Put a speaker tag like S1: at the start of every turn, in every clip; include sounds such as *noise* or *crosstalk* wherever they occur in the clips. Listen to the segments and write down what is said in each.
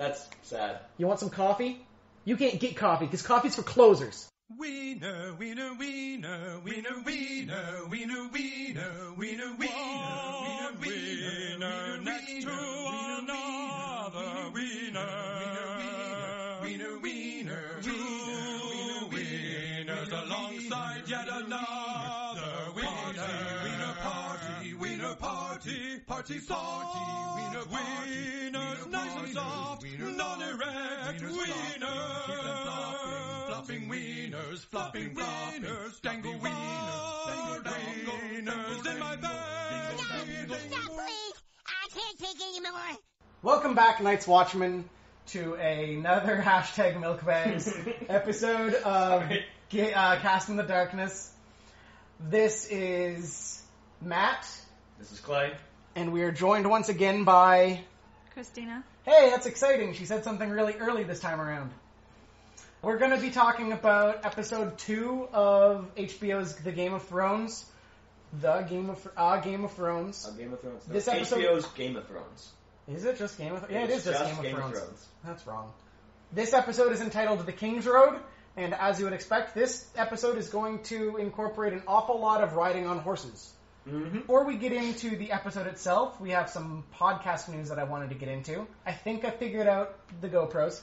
S1: That's sad.
S2: You want some coffee? You can't get coffee because coffee's for closers.
S3: Wiener, wiener, wiener, wiener, wiener, wiener, wiener, wiener, wiener, wiener, wiener, next to another wiener, wiener, wiener, two wieners alongside yet another wiener, wiener party, wiener party, party party, wiener wieners nice and soft, non-erect wieners, flopping wieners, flopping wieners, dangle wieners, dangle dangle wieners in my bag.
S4: Stop, please! I can't take anymore!
S2: Welcome back, Night's Watchmen, to another *laughs* hashtag Milkbags *laughs* episode of
S1: Sorry.
S2: Ga- uh, Cast in the Darkness. This is Matt,
S1: This is Clay.
S2: and we are joined once again by.
S5: Kristina.
S2: Hey, that's exciting. She said something really early this time around. We're going to be talking about episode two of HBO's The Game of Thrones. The Game of uh, Game of Thrones.
S1: Uh, Game of Thrones. No,
S2: This episode-
S1: HBO's Game of Thrones.
S2: Is it just Game of Thrones? Yeah,
S1: It's
S2: just,
S1: just
S2: Game, of,
S1: Game of
S2: Thrones.
S1: Thrones.
S2: That's wrong. This episode is entitled The Kingsroad, and as you would expect, this episode is going to incorporate an awful lot of riding on horses.
S1: Mm-hmm.
S2: Before we get into the episode itself, we have some podcast news that I wanted to get into. I think I figured out the GoPros.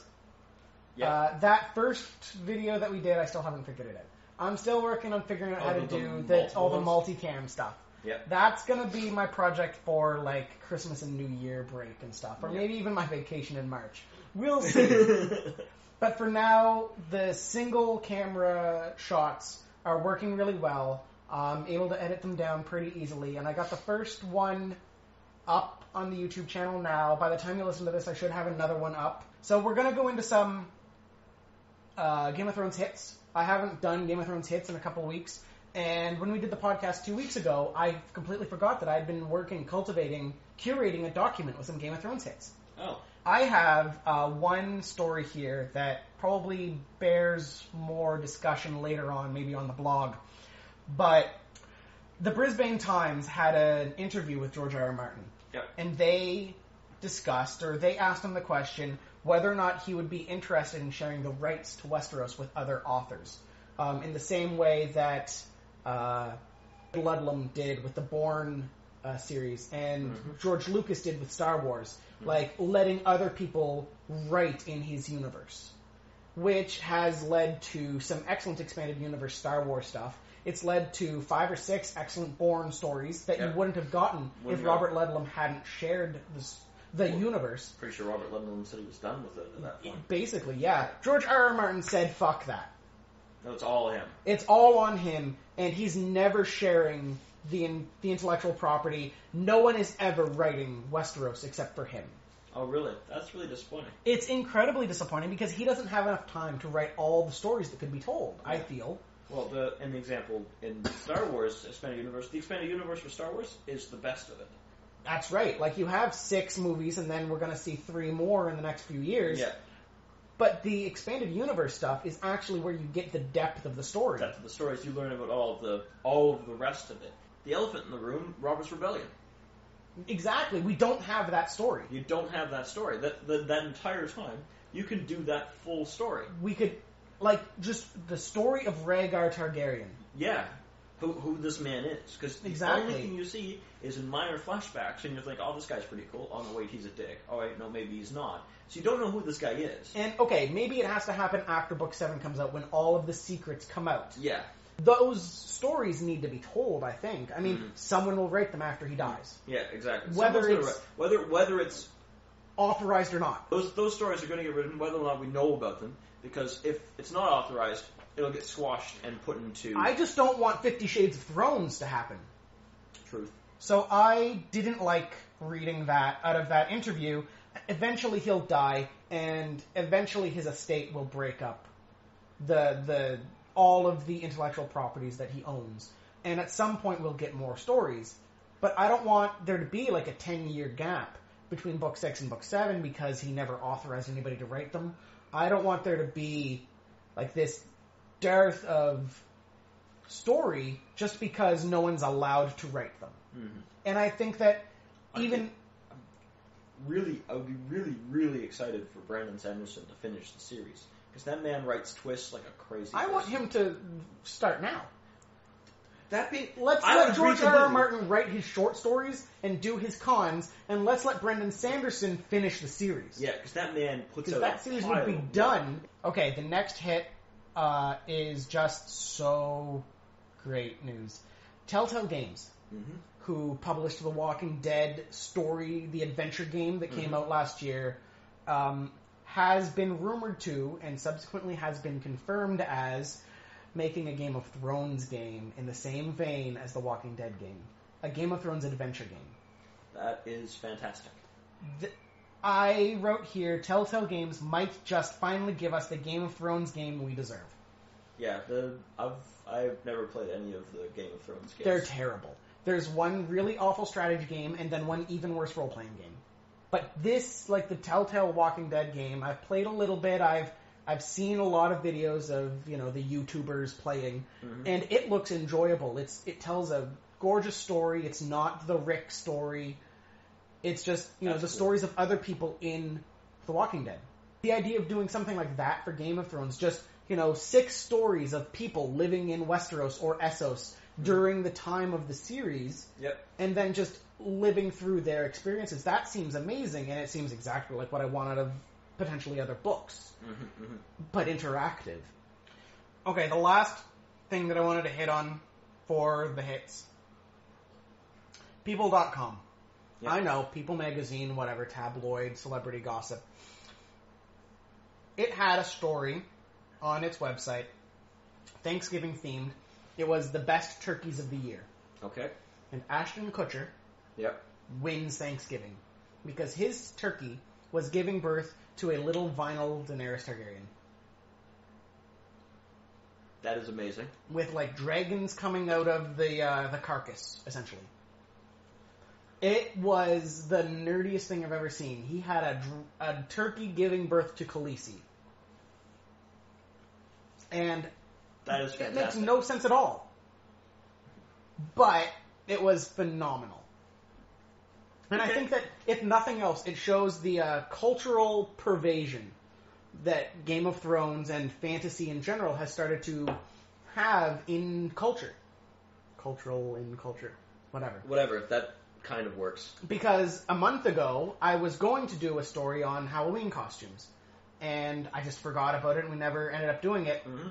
S1: Yeah.
S2: Uh, that first video that we did, I still haven't figured it out. I'm still working on figuring out
S1: Oh,
S2: how to do the, all the multicam stuff.
S1: Yep.
S2: That's gonna be my project for like Christmas and New Year break and stuff, or
S1: Yeah.
S2: maybe even my vacation in March. We'll *laughs* see. but for now, the single camera shots are working really well. I'm able to edit them down pretty easily, and I got the first one up on the YouTube channel now. By the time you listen to this, I should have another one up. So we're gonna go into some uh, Game of Thrones hits. I haven't done Game of Thrones hits in a couple weeks, and when we did the podcast two weeks ago, I completely forgot that I'd been working, cultivating, curating a document with some Game of Thrones hits.
S1: oh.
S2: I have uh, one story here that probably bears more discussion later on, maybe on the blog. But the Brisbane Times had an interview with George R. R. Martin,
S1: Yep.
S2: and they discussed, or they asked him the question, whether or not he would be interested in sharing the rights to Westeros with other authors, um, in the same way that uh, Ludlum did with the Bourne uh, series, and George Lucas did with Star Wars, like letting other people write in his universe, which has led to some excellent expanded universe Star Wars stuff. It's led to five or six excellent Bourne stories that you wouldn't have gotten
S1: Wouldn't
S2: if
S1: have.
S2: Robert Ludlum hadn't shared this, the universe.
S1: Pretty sure Robert Ludlum said he was done with it at that point.
S2: Basically, yeah. George R. R. Martin said, "Fuck that."
S1: No, it's all him.
S2: It's all on him, and he's never sharing the in, the intellectual property. No one is ever writing Westeros except for him.
S1: Oh, really? That's really disappointing.
S2: It's incredibly disappointing because he doesn't have enough time to write all the stories that could be told. I feel.
S1: Well, the in the example in Star Wars expanded universe, the expanded universe for Star Wars is the best of it.
S2: That's right. Like you have six movies, and then we're going to see three more in the next few years.
S1: Yeah,
S2: But the expanded universe stuff is actually where you get the depth of the story.
S1: that's the stories you learn about all of the all of the rest of it. The elephant in the room, Robert's Rebellion.
S2: Exactly. We don't have that story.
S1: You don't have that story. That that, that entire time, you can do that full story.
S2: We could, like, just the story of Rhaegar Targaryen.
S1: Yeah, who who this man is? Because the
S2: Exactly.
S1: only thing you see is in minor flashbacks, and you think, oh, this guy's pretty cool. Oh no, wait, he's a dick. Oh wait, no, maybe he's not. So you don't know who this guy is.
S2: And okay, maybe it has to happen after book seven comes out when all of the secrets come out.
S1: Yeah,
S2: Those stories need to be told. I think. I mean,
S1: Mhm.
S2: someone will write them after he dies,
S1: yeah, exactly.
S2: Whether
S1: Someone's gonna
S2: it's-
S1: whether whether it's
S2: authorized or not.
S1: those those stories are going to get written, whether or not we know about them. Because if it's not authorized, it'll get squashed and put into
S2: I just don't want Fifty Shades of Thrones to happen.
S1: truth.
S2: So I didn't like reading that out of that interview. Eventually he'll die, and eventually his estate will break up the the all of the intellectual properties that he owns. And at some point we'll get more stories. But I don't want there to be like a ten year gap between book six and book seven because he never authorized anybody to write them. I don't want there to be like this dearth of story just because no one's allowed to write them.
S1: Mhm.
S2: And I think that
S1: I
S2: even
S1: think- really, I would be really, really excited for Brandon Sanderson to finish the series because that man writes twists like a crazy.
S2: I want him to start now.
S1: That being,
S2: Let's
S1: I
S2: let
S1: would
S2: George
S1: agree
S2: R. R.
S1: completely.
S2: Martin write his short stories and do his cons, and let's let Brandon Sanderson finish the series.
S1: Yeah, because that man puts
S2: Because
S1: out
S2: that
S1: a
S2: series
S1: pile
S2: would be
S1: of-
S2: done. Okay, the next hit uh, is just so great news. Telltale Games,
S1: Mhm.
S2: who published the Walking Dead story, the adventure game that came out last year, um, has been rumored to and subsequently has been confirmed as making a Game of Thrones game in the same vein as the Walking Dead game. A Game of Thrones adventure game.
S1: That is fantastic.
S2: Th- I wrote here, Telltale Games might just finally give us the Game of Thrones game we deserve.
S1: Yeah, the I've I've never played any of the Game of Thrones games.
S2: They're terrible. There's one really awful strategy game and then one even worse role playing game. But this, like the Telltale Walking Dead game, I've played a little bit. I've I've seen a lot of videos of you know the YouTubers playing, mm-hmm. and it looks enjoyable. It's it tells a gorgeous story. It's not the Rick story. It's just you know
S1: That's
S2: the
S1: cool.
S2: stories of other people in The Walking Dead. The idea of doing something like that for Game of Thrones, just you know six stories of people living in Westeros or Essos mm-hmm. during the time of the series,
S1: Yep.
S2: and then just living through their experiences. That seems amazing, and it seems exactly like what I want out of potentially other books,
S1: hmm hmm
S2: but interactive. Okay, the last thing that I wanted to hit on for the hits. People.com.
S1: Yeah.
S2: I know, People Magazine, whatever, tabloid, celebrity gossip. It had a story on its website, Thanksgiving themed. It was the best turkeys of the year.
S1: Okay.
S2: And Ashton Kutcher
S1: Yep.
S2: wins Thanksgiving because his turkey was giving birth to a little vinyl Daenerys Targaryen
S1: That is amazing.
S2: with like dragons coming out of the uh, the carcass, essentially. It was the nerdiest thing I've ever seen. He had a, dr- a turkey giving birth to Khaleesi, and
S1: That is
S2: it makes no sense at all. But it was phenomenal. And I think that if nothing else, it shows the uh, cultural pervasion that Game of Thrones and fantasy in general has started to have in culture. Cultural in culture. Whatever.
S1: Whatever. That kind of works.
S2: Because a month ago, I was going to do a story on Halloween costumes. And I just forgot about it and we never ended up doing it.
S1: Mhm.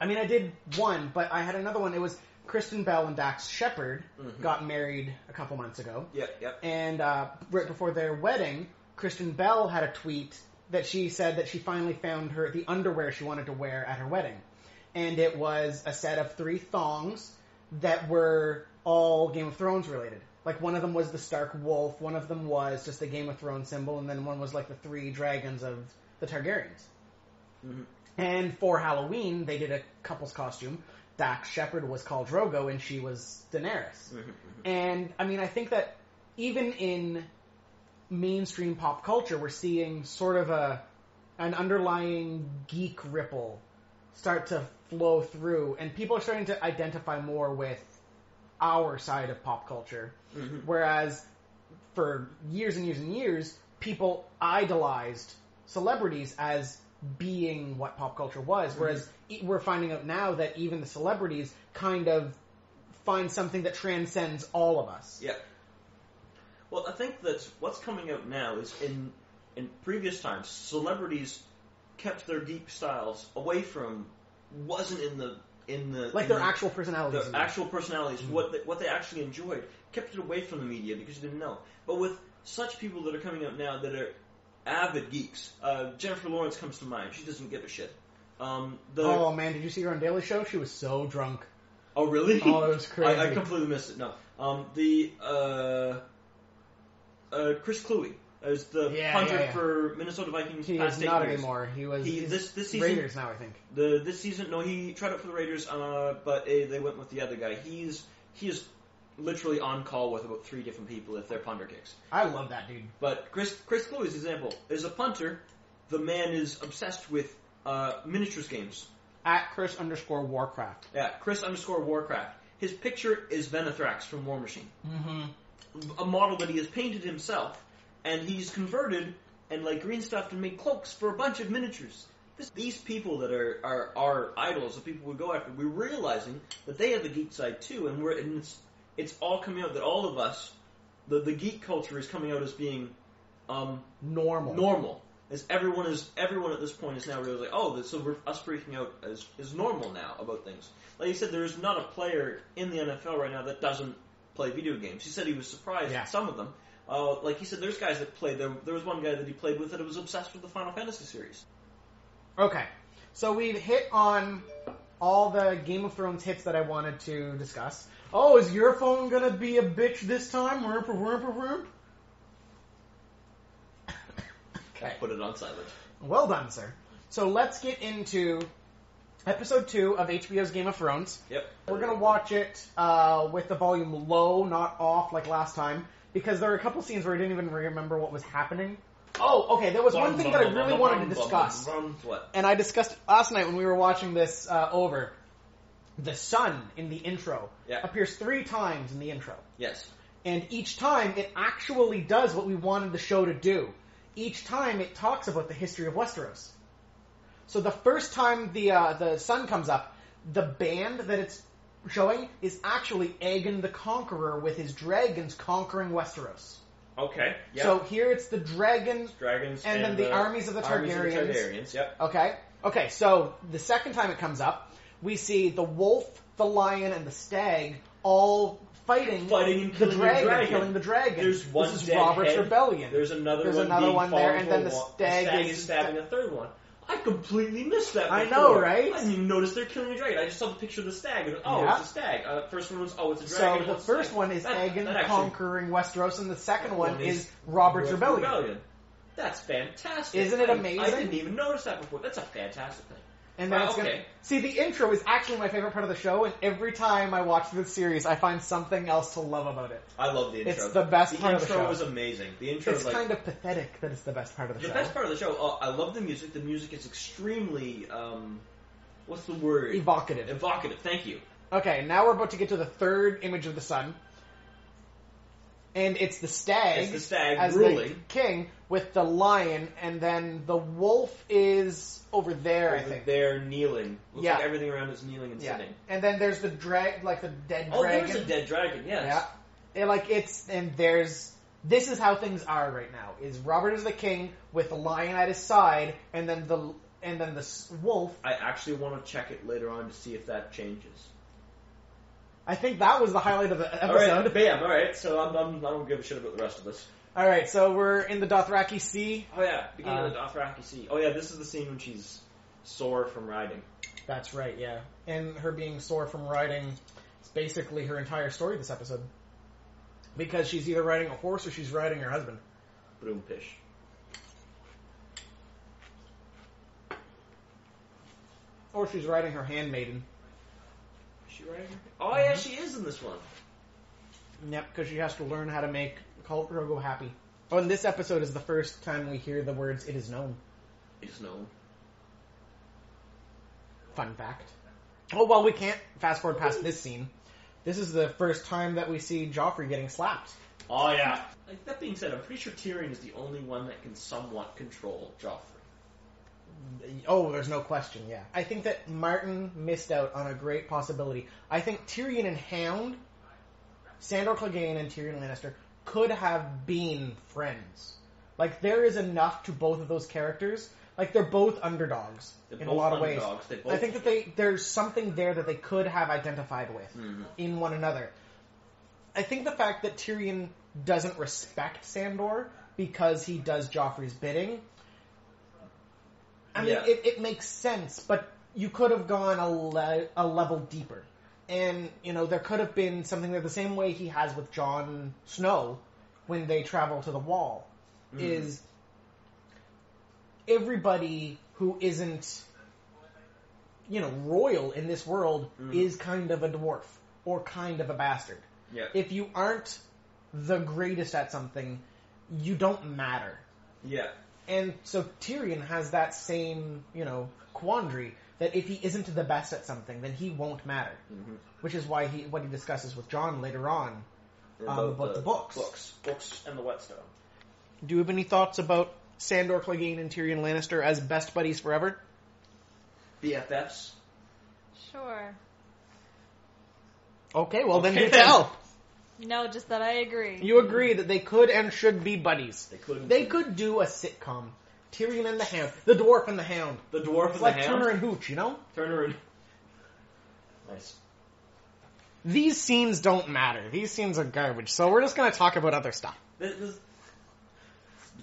S2: I mean, I did one, but I had another one. It was Kristen Bell and Dax Shepard
S1: Mhm.
S2: got married a couple months ago.
S1: Yep. Yep.
S2: And uh, right before their wedding, Kristen Bell had a tweet that she said that she finally found her the underwear she wanted to wear at her wedding, and it was a set of three thongs that were all Game of Thrones related. Like one of them was the Stark wolf, one of them was just the Game of Thrones symbol, and then one was like the three dragons of the Targaryens.
S1: Mhm.
S2: And for Halloween, they did a couple's costume. Dax Shepard was called Drogo, and she was Daenerys.
S1: Mhm, mhm.
S2: And I mean, I think that even in mainstream pop culture, we're seeing sort of a an underlying geek ripple start to flow through, and people are starting to identify more with our side of pop culture.
S1: Mhm.
S2: Whereas for years and years and years, people idolized celebrities as being what pop culture was. Mm-hmm. Whereas e- we're finding out now that even the celebrities kind of find something that transcends all of us.
S1: Yeah. Well, I think that what's coming out now is in in previous times, celebrities kept their geek styles away from wasn't in the in the
S2: Like
S1: in
S2: their
S1: the,
S2: actual personalities.
S1: the actual personalities, mm-hmm. what they, what they actually enjoyed, kept it away from the media because you didn't know. But with such people that are coming out now that are avid geeks, uh, Jennifer Lawrence comes to mind. She doesn't give a shit. Um, the
S2: oh man, did you see her on Daily Show? She was so drunk.
S1: oh really?
S2: Oh, it was crazy. *laughs*
S1: I, I completely missed it. No, um, the uh, uh, Chris Kluwe as the
S2: Yeah,
S1: punter
S2: yeah, yeah.
S1: for Minnesota Vikings.
S2: He
S1: past
S2: is not
S1: years.
S2: anymore. He was
S1: He- this- this season-
S2: Raiders now, I think.
S1: The this season, no, he tried out for the Raiders, uh, but uh, they went with the other guy. He's he is literally on call with about three different people if they're punter kicks.
S2: I love that dude.
S1: But Chris Chris Kluwe's example is a punter. The man is obsessed with uh, miniatures games.
S2: At Chris underscore Warcraft.
S1: Yeah, Chris underscore Warcraft. His picture is Venethrax from War Machine.
S2: Mm-hmm.
S1: a model that he has painted himself, and he's converted and like green stuffed and made cloaks for a bunch of miniatures. This, these people that are, are our idols, the people we go after, we're realizing that they have the geek side too, and we're and it's it's all coming out that all of us, the the geek culture is coming out as being um,
S2: Normal.
S1: normal. As everyone is, everyone at this point is now realizing, oh, this, so we're, us freaking out is, is normal now about things. Like you said, there's not a player in the NFL right now that doesn't play video games. He said he was surprised
S2: Yeah.
S1: at some of them. Uh, like he said, there's guys that played. There, there was one guy that he played with that was obsessed with the Final Fantasy series.
S2: Okay. So we've hit on all the Game of Thrones hits that I wanted to discuss. Oh, is your phone gonna be a bitch this time? Whoop, whoop, whoop, whoop. okay.
S1: Put it on silent.
S2: Well done, sir. So let's get into episode two of HBO's Game of Thrones.
S1: Yep.
S2: We're gonna watch it uh, with the volume low, not off like last time, because there are a couple scenes where I didn't even remember what was happening. Oh, okay. There was one thing that I really wanted to discuss,
S1: What?
S2: and I discussed it last night when we were watching this uh, over. The sun in the intro
S1: Yeah.
S2: appears three times in the intro,
S1: Yes.
S2: and each time it actually does what we wanted the show to do. Each time it talks about the history of Westeros. So the first time the uh, the sun comes up, the band that it's showing is actually Aegon the Conqueror with his dragons conquering Westeros.
S1: Okay. Yep.
S2: So here it's the dragons.
S1: dragons
S2: and then the armies of the
S1: armies of the
S2: Targaryens.
S1: Targaryens. Yep.
S2: Okay, okay. So the second time it comes up, we see the wolf, the lion, and the stag all fighting,
S1: Fighting and
S2: the
S1: killing the
S2: dragon,
S1: dragon.
S2: killing the dragon.
S1: There's one
S2: This is Robert's
S1: head.
S2: Rebellion.
S1: There's another
S2: There's
S1: one.
S2: another one there, and then the stag
S1: the stag
S2: is-
S1: is stabbing a third one. I completely missed that.
S2: I know, right?
S1: I didn't even notice they're killing a dragon. I just saw the picture of the stag. And, oh,
S2: Yeah.
S1: it's a stag. Uh, first one was oh, it's a dragon. So the
S2: first one is
S1: That-
S2: Aegon
S1: that actually-
S2: conquering Westeros, and the second one
S1: one
S2: is,
S1: is
S2: Robert's Rebellion.
S1: That's fantastic.
S2: Isn't it
S1: I-
S2: amazing?
S1: I didn't even notice that before. That's a fantastic thing.
S2: And then
S1: Wow,
S2: it's gonna
S1: okay.
S2: see the intro is actually my favorite part of the show, and every time I watch this series, I find something else to love about it.
S1: I love the intro.
S2: It's the best
S1: the
S2: part of the
S1: intro
S2: show.
S1: was amazing. The intro
S2: It's
S1: is like
S2: kind of pathetic that it's the best part of the,
S1: the
S2: show.
S1: The best part of the show. Oh, I love the music. The music is extremely um, what's the word?
S2: Evocative.
S1: Evocative. Thank you.
S2: Okay, now we're about to get to the third image of the sun. And it's the stag,
S1: It's the stag
S2: as
S1: ruling.
S2: the king with the lion, and then the wolf is over there, I
S1: Over
S2: think.
S1: there kneeling. Looks
S2: Yeah.
S1: like everything around is kneeling and
S2: Yeah.
S1: sitting.
S2: And then there's the drag, like the dead
S1: Oh,
S2: dragon.
S1: there's a dead dragon. Yes.
S2: Yeah. And, like it's and there's this is how things are right now. Is Robert is the king with the lion at his side, and then the and then the wolf.
S1: I actually want to check it later on to see if that changes.
S2: I think that was the highlight of the
S1: All
S2: episode.
S1: right, bam. All right, so I'm, I'm, I don't give a shit about the rest of this.
S2: All right, so we're in the Dothraki Sea.
S1: Oh yeah, beginning of the
S2: Uh,
S1: Dothraki Sea. Oh yeah, this is the scene when she's sore from riding.
S2: That's right, yeah. And her being sore from riding is basically her entire story this episode. Because she's either riding a horse or she's riding her husband.
S1: Boom pish.
S2: Or she's riding her handmaiden.
S1: Is she riding? Oh yeah, mm-hmm. she is in this one.
S2: Yep, because she has to learn how to make Khal Drogo happy. Oh, and this episode is the first time we hear the words "it is known."
S1: It's known.
S2: Fun fact. Oh well, we can't fast forward past this scene. This is the first time that we see Joffrey getting slapped.
S1: Oh yeah. Like that being said, I'm pretty sure Tyrion is the only one that can somewhat control Joffrey.
S2: Oh, there's no question. Yeah, I think that Martin missed out on a great possibility. I think Tyrion and Hound, Sandor Clegane and Tyrion Lannister could have been friends. Like there is enough to both of those characters. Like they're both underdogs
S1: They're
S2: in a lot of ways.
S1: both-
S2: I think that they there's something there that they could have identified with
S1: Mhm.
S2: in one another. I think the fact that Tyrion doesn't respect Sandor because he does Joffrey's bidding. I mean,
S1: Yeah.
S2: it, it makes sense, but you could have gone a, le- a level deeper. And, you know, there could have been something there the same way he has with Jon Snow when they travel to the wall. Mm-hmm. Is everybody who isn't, you know, royal in this world mm-hmm. is kind of a dwarf or kind of a bastard.
S1: Yeah.
S2: If you aren't the greatest at something, you don't matter.
S1: yeah.
S2: And so Tyrion has that same, you know, quandary that if he isn't the best at something, then he won't matter.
S1: Mhm.
S2: Which is why he what he discusses with Jon later on. Um, about the books.
S1: Books. Books and the whetstone.
S2: Do you have any thoughts about Sandor Clegane and Tyrion Lannister as best buddies forever?
S1: BFFs.
S5: Sure.
S2: Okay, well then
S1: Okay,
S2: you
S1: then.
S2: tell. *laughs*
S5: No, just that I agree.
S2: You agree that they could and should be buddies.
S1: They could.
S2: They could do a sitcom. Tyrion and the Hound. The Dwarf and the Hound.
S1: The dwarf
S2: It's
S1: and
S2: like
S1: the hound.
S2: Turner and Hooch, you know?
S1: Turner and. *laughs* Nice.
S2: These scenes don't matter. These scenes are garbage. So we're just going to talk about other stuff.
S1: This, this,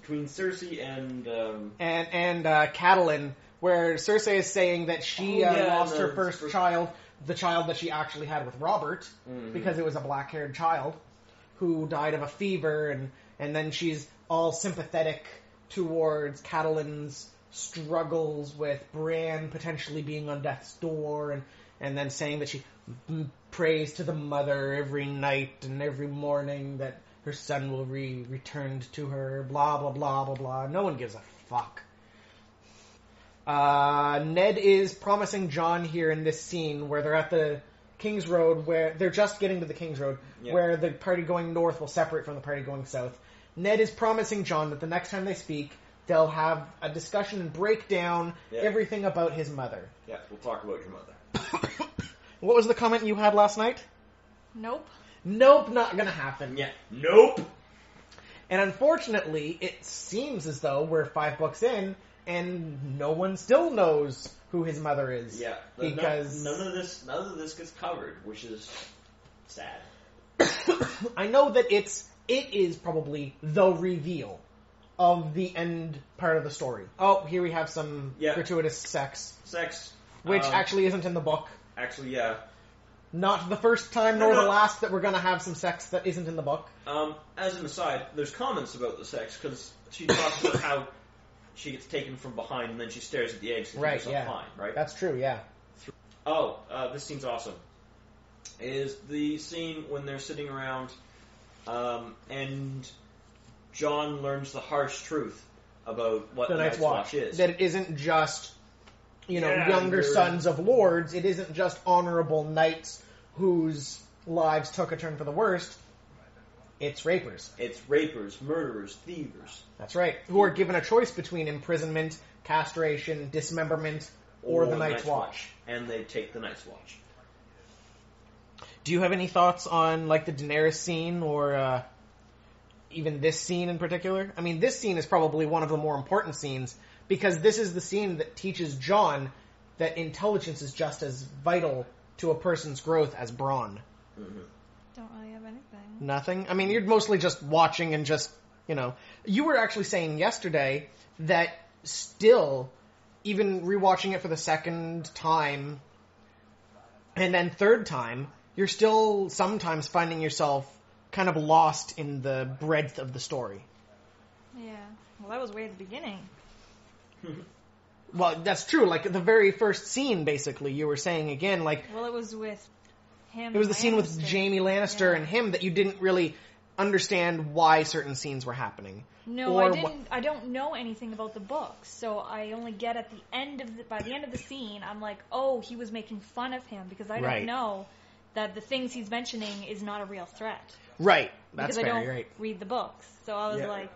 S1: between Cersei and um,
S2: And and uh, Catelyn, where Cersei is saying that she
S1: Oh,
S2: uh, lost her first
S1: first-
S2: child, the child that she actually had with Robert,
S1: Mhm.
S2: because it was a black-haired child who died of a fever, and and then she's all sympathetic towards Catelyn's struggles with Bran potentially being on death's door, and and then saying that she prays to the mother every night and every morning that her son will be returned to her. Blah blah blah blah blah. No one gives a fuck. Uh, Ned is promising Jon here in this scene where they're at the King's Road, where they're just getting to the King's Road,
S1: Yeah.
S2: where the party going north will separate from the party going south. Ned is promising Jon that the next time they speak, they'll have a discussion and break down
S1: Yeah.
S2: everything about his mother.
S1: yeah, we'll talk about your mother. *coughs*
S2: What was the comment you had last night?
S5: Nope.
S2: Nope, not gonna happen.
S1: Yeah. Nope.
S2: And unfortunately, it seems as though we're five books in, and no one still knows who his mother is.
S1: Yeah. no-
S2: Because
S1: none of this, none of this gets covered, which is sad. *coughs*
S2: I know that it's it is probably the reveal of the end part of the story. Oh, here we have some
S1: Yeah.
S2: gratuitous sex,
S1: Sex.
S2: which
S1: um,
S2: actually isn't in the book.
S1: actually, yeah.
S2: Not the first time
S1: No,
S2: nor the last that we're gonna have some sex that isn't in the book.
S1: Um, as an aside, there's comments about the sex because she talks about how *laughs* she gets taken from behind and then she stares at the eggs to keep
S2: Right,
S1: herself
S2: yeah.
S1: fine, right?
S2: That's true, yeah.
S1: Oh, uh, this scene's awesome. Is the scene when they're sitting around um, and Jon learns the harsh truth about what
S2: The Night's Watch.
S1: is.
S2: That it isn't just you know,
S1: Yeah,
S2: younger
S1: you're-
S2: sons of lords. It isn't just honorable knights whose lives took a turn for the worst. It's rapers.
S1: It's rapers, murderers, thievers,
S2: That's right. Who are given a choice between imprisonment, castration, dismemberment, or, the Night's, Watch.
S1: and they take the Night's Watch.
S2: Do you have any thoughts on like the Daenerys scene or uh, even this scene in particular? I mean, this scene is probably one of the more important scenes because this is the scene that teaches Jon that intelligence is just as vital to a person's growth as brawn.
S5: Don't really have anything.
S2: Nothing. I mean, you're mostly just watching and just, you know, you were actually saying yesterday that still, even rewatching it for the second time and then third time, you're still sometimes finding yourself kind of lost in the breadth of the story.
S5: Yeah. Well, that was way at the beginning. *laughs*
S2: Well, that's true. Like the very first scene, basically, you were saying again, like
S5: Well, it was with him.
S2: it was
S5: and
S2: the scene with
S5: Lannister.
S2: Jaime Lannister
S5: Yeah.
S2: and him that you didn't really understand why certain scenes were happening.
S5: No, I didn't. I don't know anything about the books, so I only get at the end of the. By the end of the scene, I'm like, oh, he was making fun of him because I don't know that the things he's mentioning is not a real threat
S2: Right. That's
S5: because I don't
S2: you're right.
S5: read the books. So I was
S1: Yeah.
S5: like,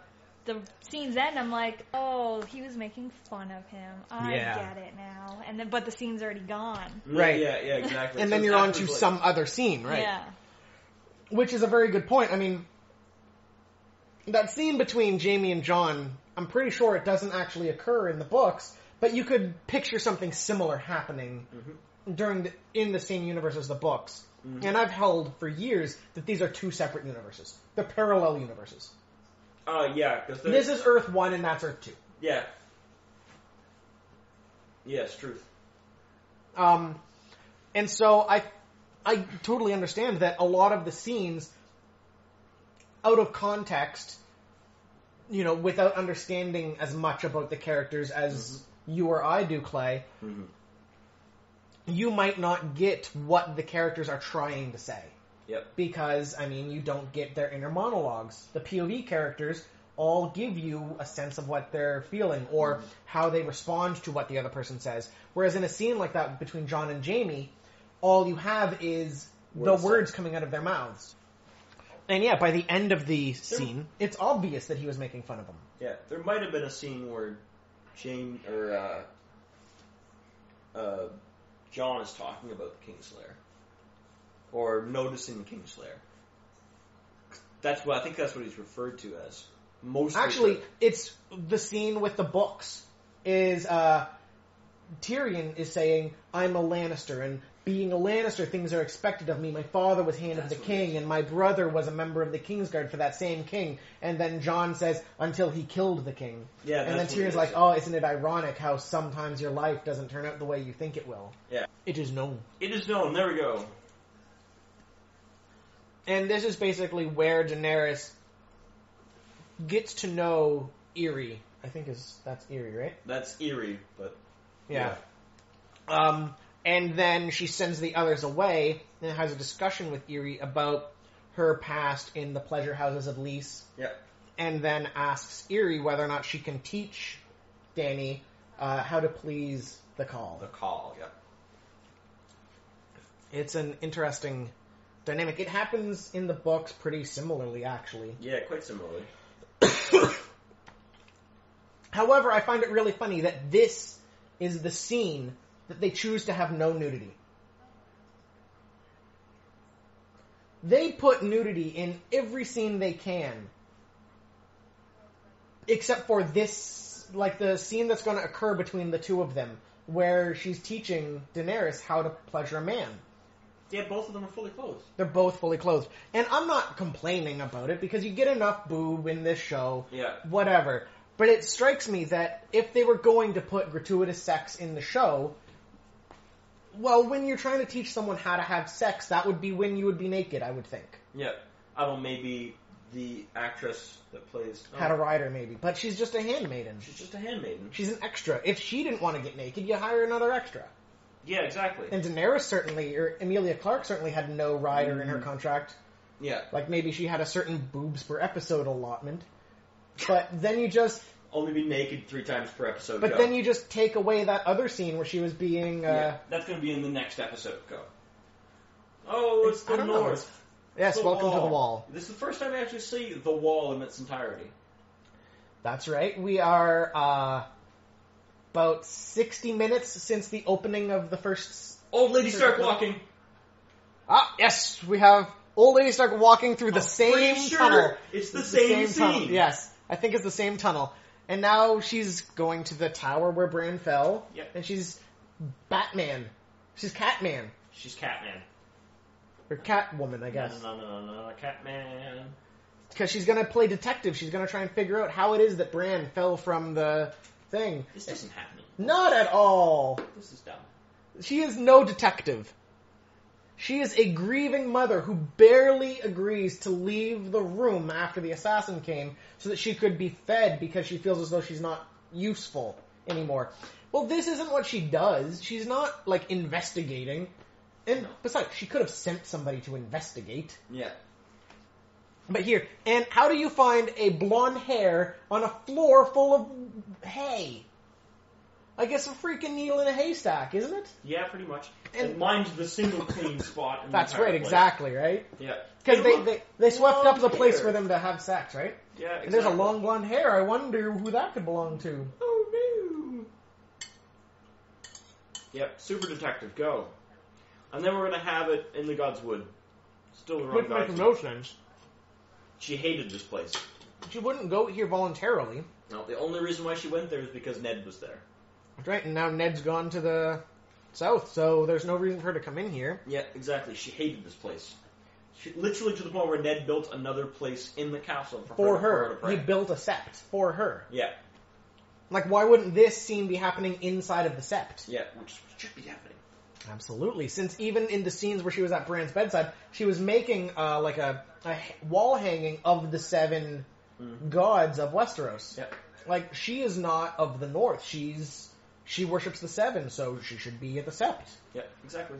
S5: the scenes end. I'm like, oh, he was making fun of him. I
S2: Yeah.
S5: get it now. And then, but the scene's already gone.
S2: Right.
S1: Yeah, yeah, exactly. *laughs*
S2: And
S1: So
S2: then you're on
S1: actually
S2: to
S1: like-
S2: some other scene, right?
S5: Yeah.
S2: Which is a very good point. I mean, that scene between Jaime and Jon, I'm pretty sure it doesn't actually occur in the books, but you could picture something similar happening
S1: Mm-hmm.
S2: during the, in the same universe as the books. And I've held for years that these are two separate universes. They're parallel universes.
S1: Uh, yeah, because
S2: This is Earth 1 and that's Earth 2.
S1: yeah. Yes, truth.
S2: Um, and so I, I totally understand that a lot of the scenes, out of context, you know, without understanding as much about the characters as you or I do, Clay,
S1: Mhm.
S2: you might not get what the characters are trying to say.
S1: Yep.
S2: Because, I mean, you don't get their inner monologues. The POV characters all give you a sense of what they're feeling or how they respond to what the other person says. Whereas in a scene like that between Jon and Jaime, all you have is
S1: Words.
S2: the words coming out of their mouths. And yeah, by the end of the scene, it's obvious that he was making fun of him.
S1: Yeah, there might have been a scene where Jane or uh, uh, Jon is talking about the Kingslayer or noticing Kingslayer. That's what I think. That's what he's referred to as. Most
S2: Actually, it's the scene with the books. Is uh, Tyrion is saying, "I'm a Lannister, and being a Lannister, things are expected of me. My father was hand of the king, and my brother was a member of the Kingsguard for that same king." And then Jon says, "Until he killed the king."
S1: yeah,
S2: And then
S1: that's what it
S2: Tyrion's like, "Oh, isn't it ironic how sometimes your life doesn't turn out the way you think it will?"
S1: Yeah.
S2: it is known.
S1: it is known. There we go.
S2: And this is basically where Daenerys gets to know Irri. I think is that's Irri, right?
S1: That's eerie, but
S2: Yeah. Um, and then she sends the others away and has a discussion with Irri about her past in the pleasure houses of Lys.
S1: Yeah.
S2: And then asks Irri whether or not she can teach Dany uh, how to please the Khal.
S1: the Khal. Yeah.
S2: It's an interesting dynamic. It happens in the books pretty similarly, actually.
S1: Yeah, quite similarly. *coughs*
S2: However, I find it really funny that this is the scene that they choose to have no nudity. They put nudity in every scene they can. Except for this, like the scene that's going to occur between the two of them, where she's teaching Daenerys how to pleasure a man.
S1: Yeah, both of them are fully clothed.
S2: They're both fully clothed. And I'm not complaining about it because you get enough boob in this show
S1: Yeah.
S2: whatever. But it strikes me that if they were going to put gratuitous sex in the show, well, when you're trying to teach someone how to have sex, that would be when you would be naked, I would think.
S1: Yeah. I don't maybe the actress that plays. oh,
S2: How to ride maybe. But she's just a handmaiden.
S1: She's just a handmaiden.
S2: She's an extra. If she didn't want to get naked, you hire another extra.
S1: Yeah, exactly.
S2: And Daenerys certainly, or Emilia Clarke certainly had no rider in her
S1: Mhm.
S2: contract.
S1: Yeah.
S2: Like maybe she had a certain boobs per episode allotment. But then you just *laughs*
S1: Only be naked three times per episode.
S2: But
S1: go.
S2: then you just take away that other scene where she was being, uh,
S1: yeah, that's going to be in the next episode. Go. Oh, it's
S2: I
S1: the north.
S2: yes,
S1: The
S2: welcome to the wall.
S1: This is the first time I actually see the wall in its entirety.
S2: That's right. We are uh, about 60 minutes since the opening of the first.
S1: Old lady. Stark walking.
S2: Ah, yes, we have old lady Stark walking through the
S1: I'm
S2: same
S1: sure
S2: tunnel.
S1: It's the
S2: It's
S1: same, scene.
S2: tunnel. Yes, I think it's the same tunnel. And now she's going to the tower where Bran fell.
S1: Yep.
S2: And she's Batman. She's Catman.
S1: She's Catman.
S2: Or Catwoman, I guess.
S1: No, no, no, no, no, Catman.
S2: because she's gonna play detective. She's gonna try and figure out how it is that Bran fell from the thing.
S1: This doesn't happen.
S2: Not at all.
S1: This is dumb.
S2: She is no detective. She is a grieving mother who barely agrees to leave the room after the assassin came so that she could be fed because she feels as though she's not useful anymore. Well, this isn't what she does. She's not, like, investigating. And besides, she could have sent somebody to investigate.
S1: Yeah.
S2: But here, and how do you find a blonde hair on a floor full of hay? I guess a freaking needle in a haystack, isn't it?
S1: Yeah, pretty much.
S2: And-
S1: And mine's the single clean spot. In
S2: That's
S1: the
S2: right,
S1: place.
S2: exactly, right?
S1: Yeah.
S2: Because they, they they swept up the
S1: Long
S2: place for them to have sex, right?
S1: Yeah, exactly.
S2: And there's a long blonde hair. I wonder who that could belong to.
S1: Oh no. Yep, super detective, go. And then we're gonna have it in the God's Wood. Still the wrong
S2: Which
S1: guy.
S2: makes no sense.
S1: She hated this place.
S2: She wouldn't go here voluntarily,
S1: No, the only reason why she went there is because Ned was there.
S2: That's right? And now Ned's gone to the south, so there's no reason for her to come in here.
S1: Yeah, exactly. She hated this place. She, literally to the point where Ned built another place in the castle for,
S2: For
S1: her,
S2: her,
S1: to pray.
S2: he built a sept for her.
S1: yeah,
S2: Like, why wouldn't this scene be happening inside of the sept?
S1: yeah, which should be happening.
S2: Absolutely. Since even in the scenes where she was at Bran's bedside, she was making uh, like a wall hanging of the 7
S1: Mhm.
S2: gods of Westeros.
S1: Yeah.
S2: Like she is not of the North. She's she worships the seven, so she should be at the Sept.
S1: Yeah, exactly.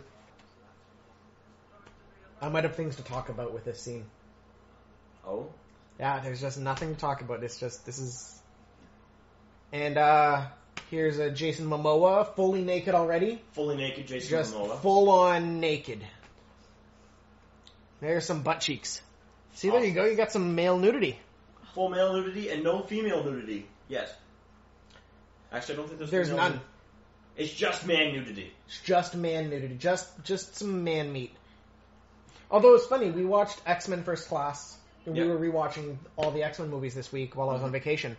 S2: I might have things to talk about with this scene.
S1: Oh,
S2: Yeah, there's just nothing to talk about. It's just this is, and uh here's a Jason Momoa fully naked already,
S1: fully naked Jason
S2: just
S1: Momoa.
S2: full on naked. There's some butt cheeks. See, there you go. You got some male nudity.
S1: Full male nudity and no female nudity. Yes. Actually, I don't think there's.
S2: There's none.
S1: nudity. It's just man nudity.
S2: It's just man nudity. Just just some man meat. Although it's funny, we watched X Men First Class. We were rewatching all the X Men movies this week while I was on mm-hmm. vacation,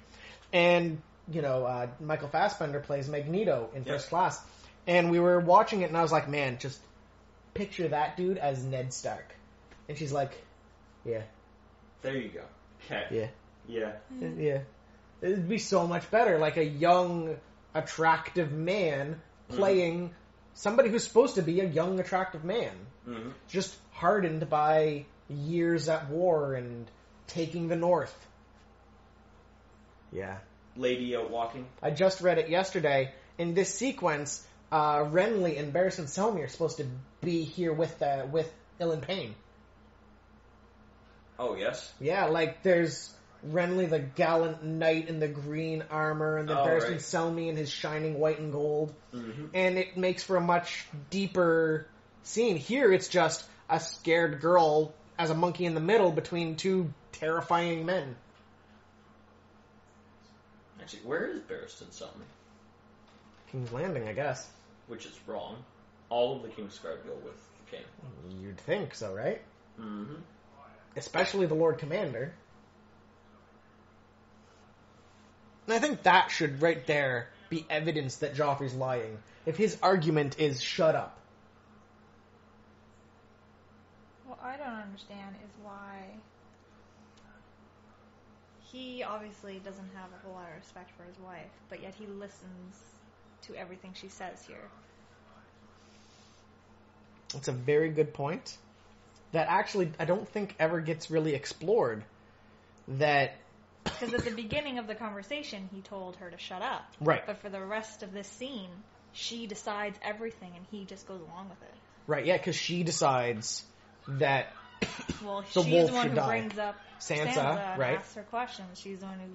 S2: and you know uh, Michael Fassbender plays Magneto in. First Class, and we were watching it, and I was like, man, just picture that dude as Ned Stark, and she's like, yeah,
S1: There you go. Okay.
S2: yeah,
S1: Yeah.
S2: yeah. It'd be so much better, like a young, attractive man playing somebody who's supposed to be a young, attractive man.
S1: hmm
S2: just hardened by years at war and taking the North. Yeah.
S1: Lady out walking.
S2: I just read it yesterday. In this sequence, uh, Renly and Barristan Selmy are supposed to be here with uh, with Ilyn Payne.
S1: Oh yes.
S2: Yeah, like there's Renly the gallant knight in the green armor, and then
S1: Oh,
S2: Barristan
S1: right.
S2: Selmy in his shining white and gold.
S1: hmm
S2: and it makes for a much deeper scene. Here, it's just a scared girl as a monkey in the middle between two terrifying men.
S1: Actually, where is Barristan Selmy?
S2: King's Landing, I guess.
S1: Which is wrong. All of the Kingsguard go with the king.
S2: You'd think so, right?
S1: hmm
S2: Especially the Lord Commander. And I think that should, right there, be evidence that Joffrey's lying. If his argument is shut up.
S5: What I don't understand is why he obviously doesn't have a whole lot of respect for his wife, but yet he listens to everything she says here.
S2: It's a very good point. That actually, I don't think ever gets really explored. That,
S5: Because at the beginning of the conversation, he told her to shut up.
S2: right.
S5: But for the rest of this scene, she decides everything and he just goes along with it.
S2: Right, yeah, because she decides that *coughs*
S5: Well,
S2: The
S5: she's
S2: wolf
S5: the one who
S2: die.
S5: brings up
S2: Sansa,
S5: Sansa and
S2: right?
S5: asks her questions. She's the one who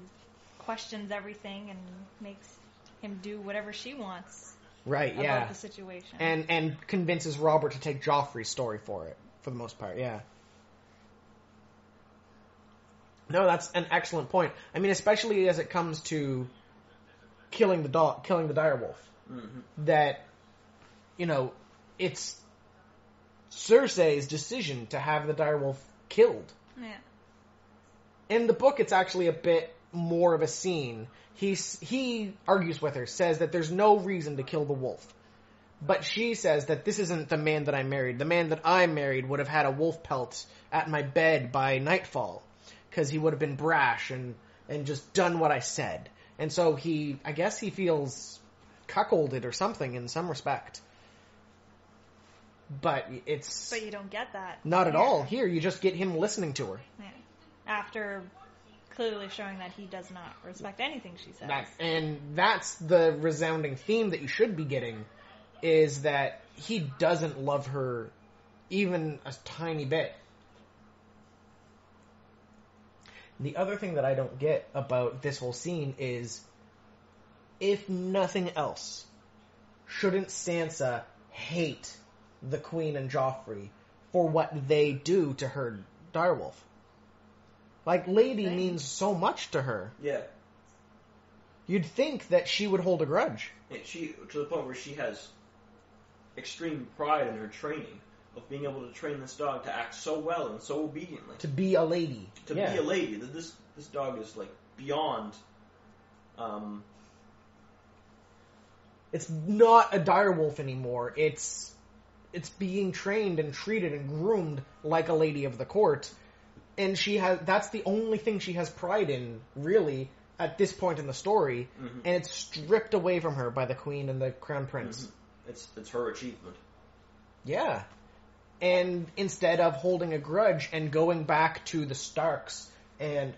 S5: questions everything and makes him do whatever she wants
S2: right,
S5: about
S2: yeah,
S5: the situation.
S2: and and convinces Robert to take Joffrey's story for it for the most part. Yeah. No, that's an excellent point. I mean, especially as it comes to killing the dog, killing the direwolf.
S1: hmm
S2: That you know, it's Cersei's decision to have the direwolf killed.
S5: yeah.
S2: in the book, it's actually a bit more of a scene. He he argues with her, says that there's no reason to kill the wolf, but she says that this isn't the man that I married. The man that I married would have had a wolf pelt at my bed by nightfall, because he would have been brash and and just done what I said. And so he, I guess, he feels cuckolded or something in some respect. But it's
S5: But you don't get that.
S2: not at
S5: here.
S2: all here. You just get him listening to her.
S5: Yeah. After clearly showing that he does not respect anything she says.
S2: That, and that's the resounding theme that you should be getting is that he doesn't love her even a tiny bit. The other thing that I don't get about this whole scene is if nothing else, shouldn't Sansa hate the Queen and Joffrey for what they do to her direwolf? Like, Lady
S5: Same.
S2: means so much to her.
S1: Yeah.
S2: You'd think that she would hold a grudge.
S1: And she to the point where she has extreme pride in her training of being able to train this dog to act so well and so obediently.
S2: To be a lady.
S1: To
S2: Yeah.
S1: be a lady, that this this dog is like beyond. Um,
S2: It's not a direwolf anymore. It's it's being trained and treated and groomed like a lady of the court. And she has that's the only thing she has pride in, really, at this point in the story.
S1: Mhm.
S2: And it's stripped away from her by the queen and the crown prince.
S1: it's it's her achievement.
S2: Yeah. And instead of holding a grudge and going back to the Starks and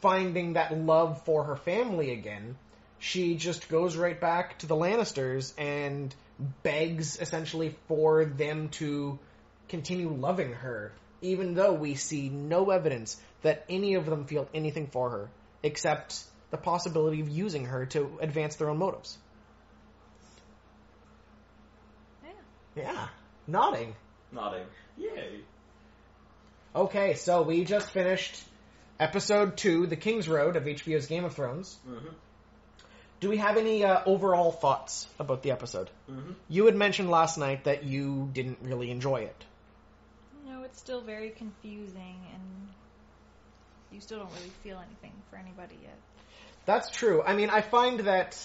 S2: finding that love for her family again, she just goes right back to the Lannisters and begs essentially for them to continue loving her, even though we see no evidence that any of them feel anything for her, except the possibility of using her to advance their own motives.
S5: Yeah.
S2: Yeah. Nodding.
S1: Nodding. Yay.
S2: Okay, so we just finished episode two, The Kingsroad of HBO's Game of Thrones.
S1: Mhm.
S2: Do we have any uh, overall thoughts about the episode?
S1: Mhm.
S2: You had mentioned last night that you didn't really enjoy it.
S5: No, it's still very confusing, and you still don't really feel anything for anybody yet.
S2: That's true. I mean, I find that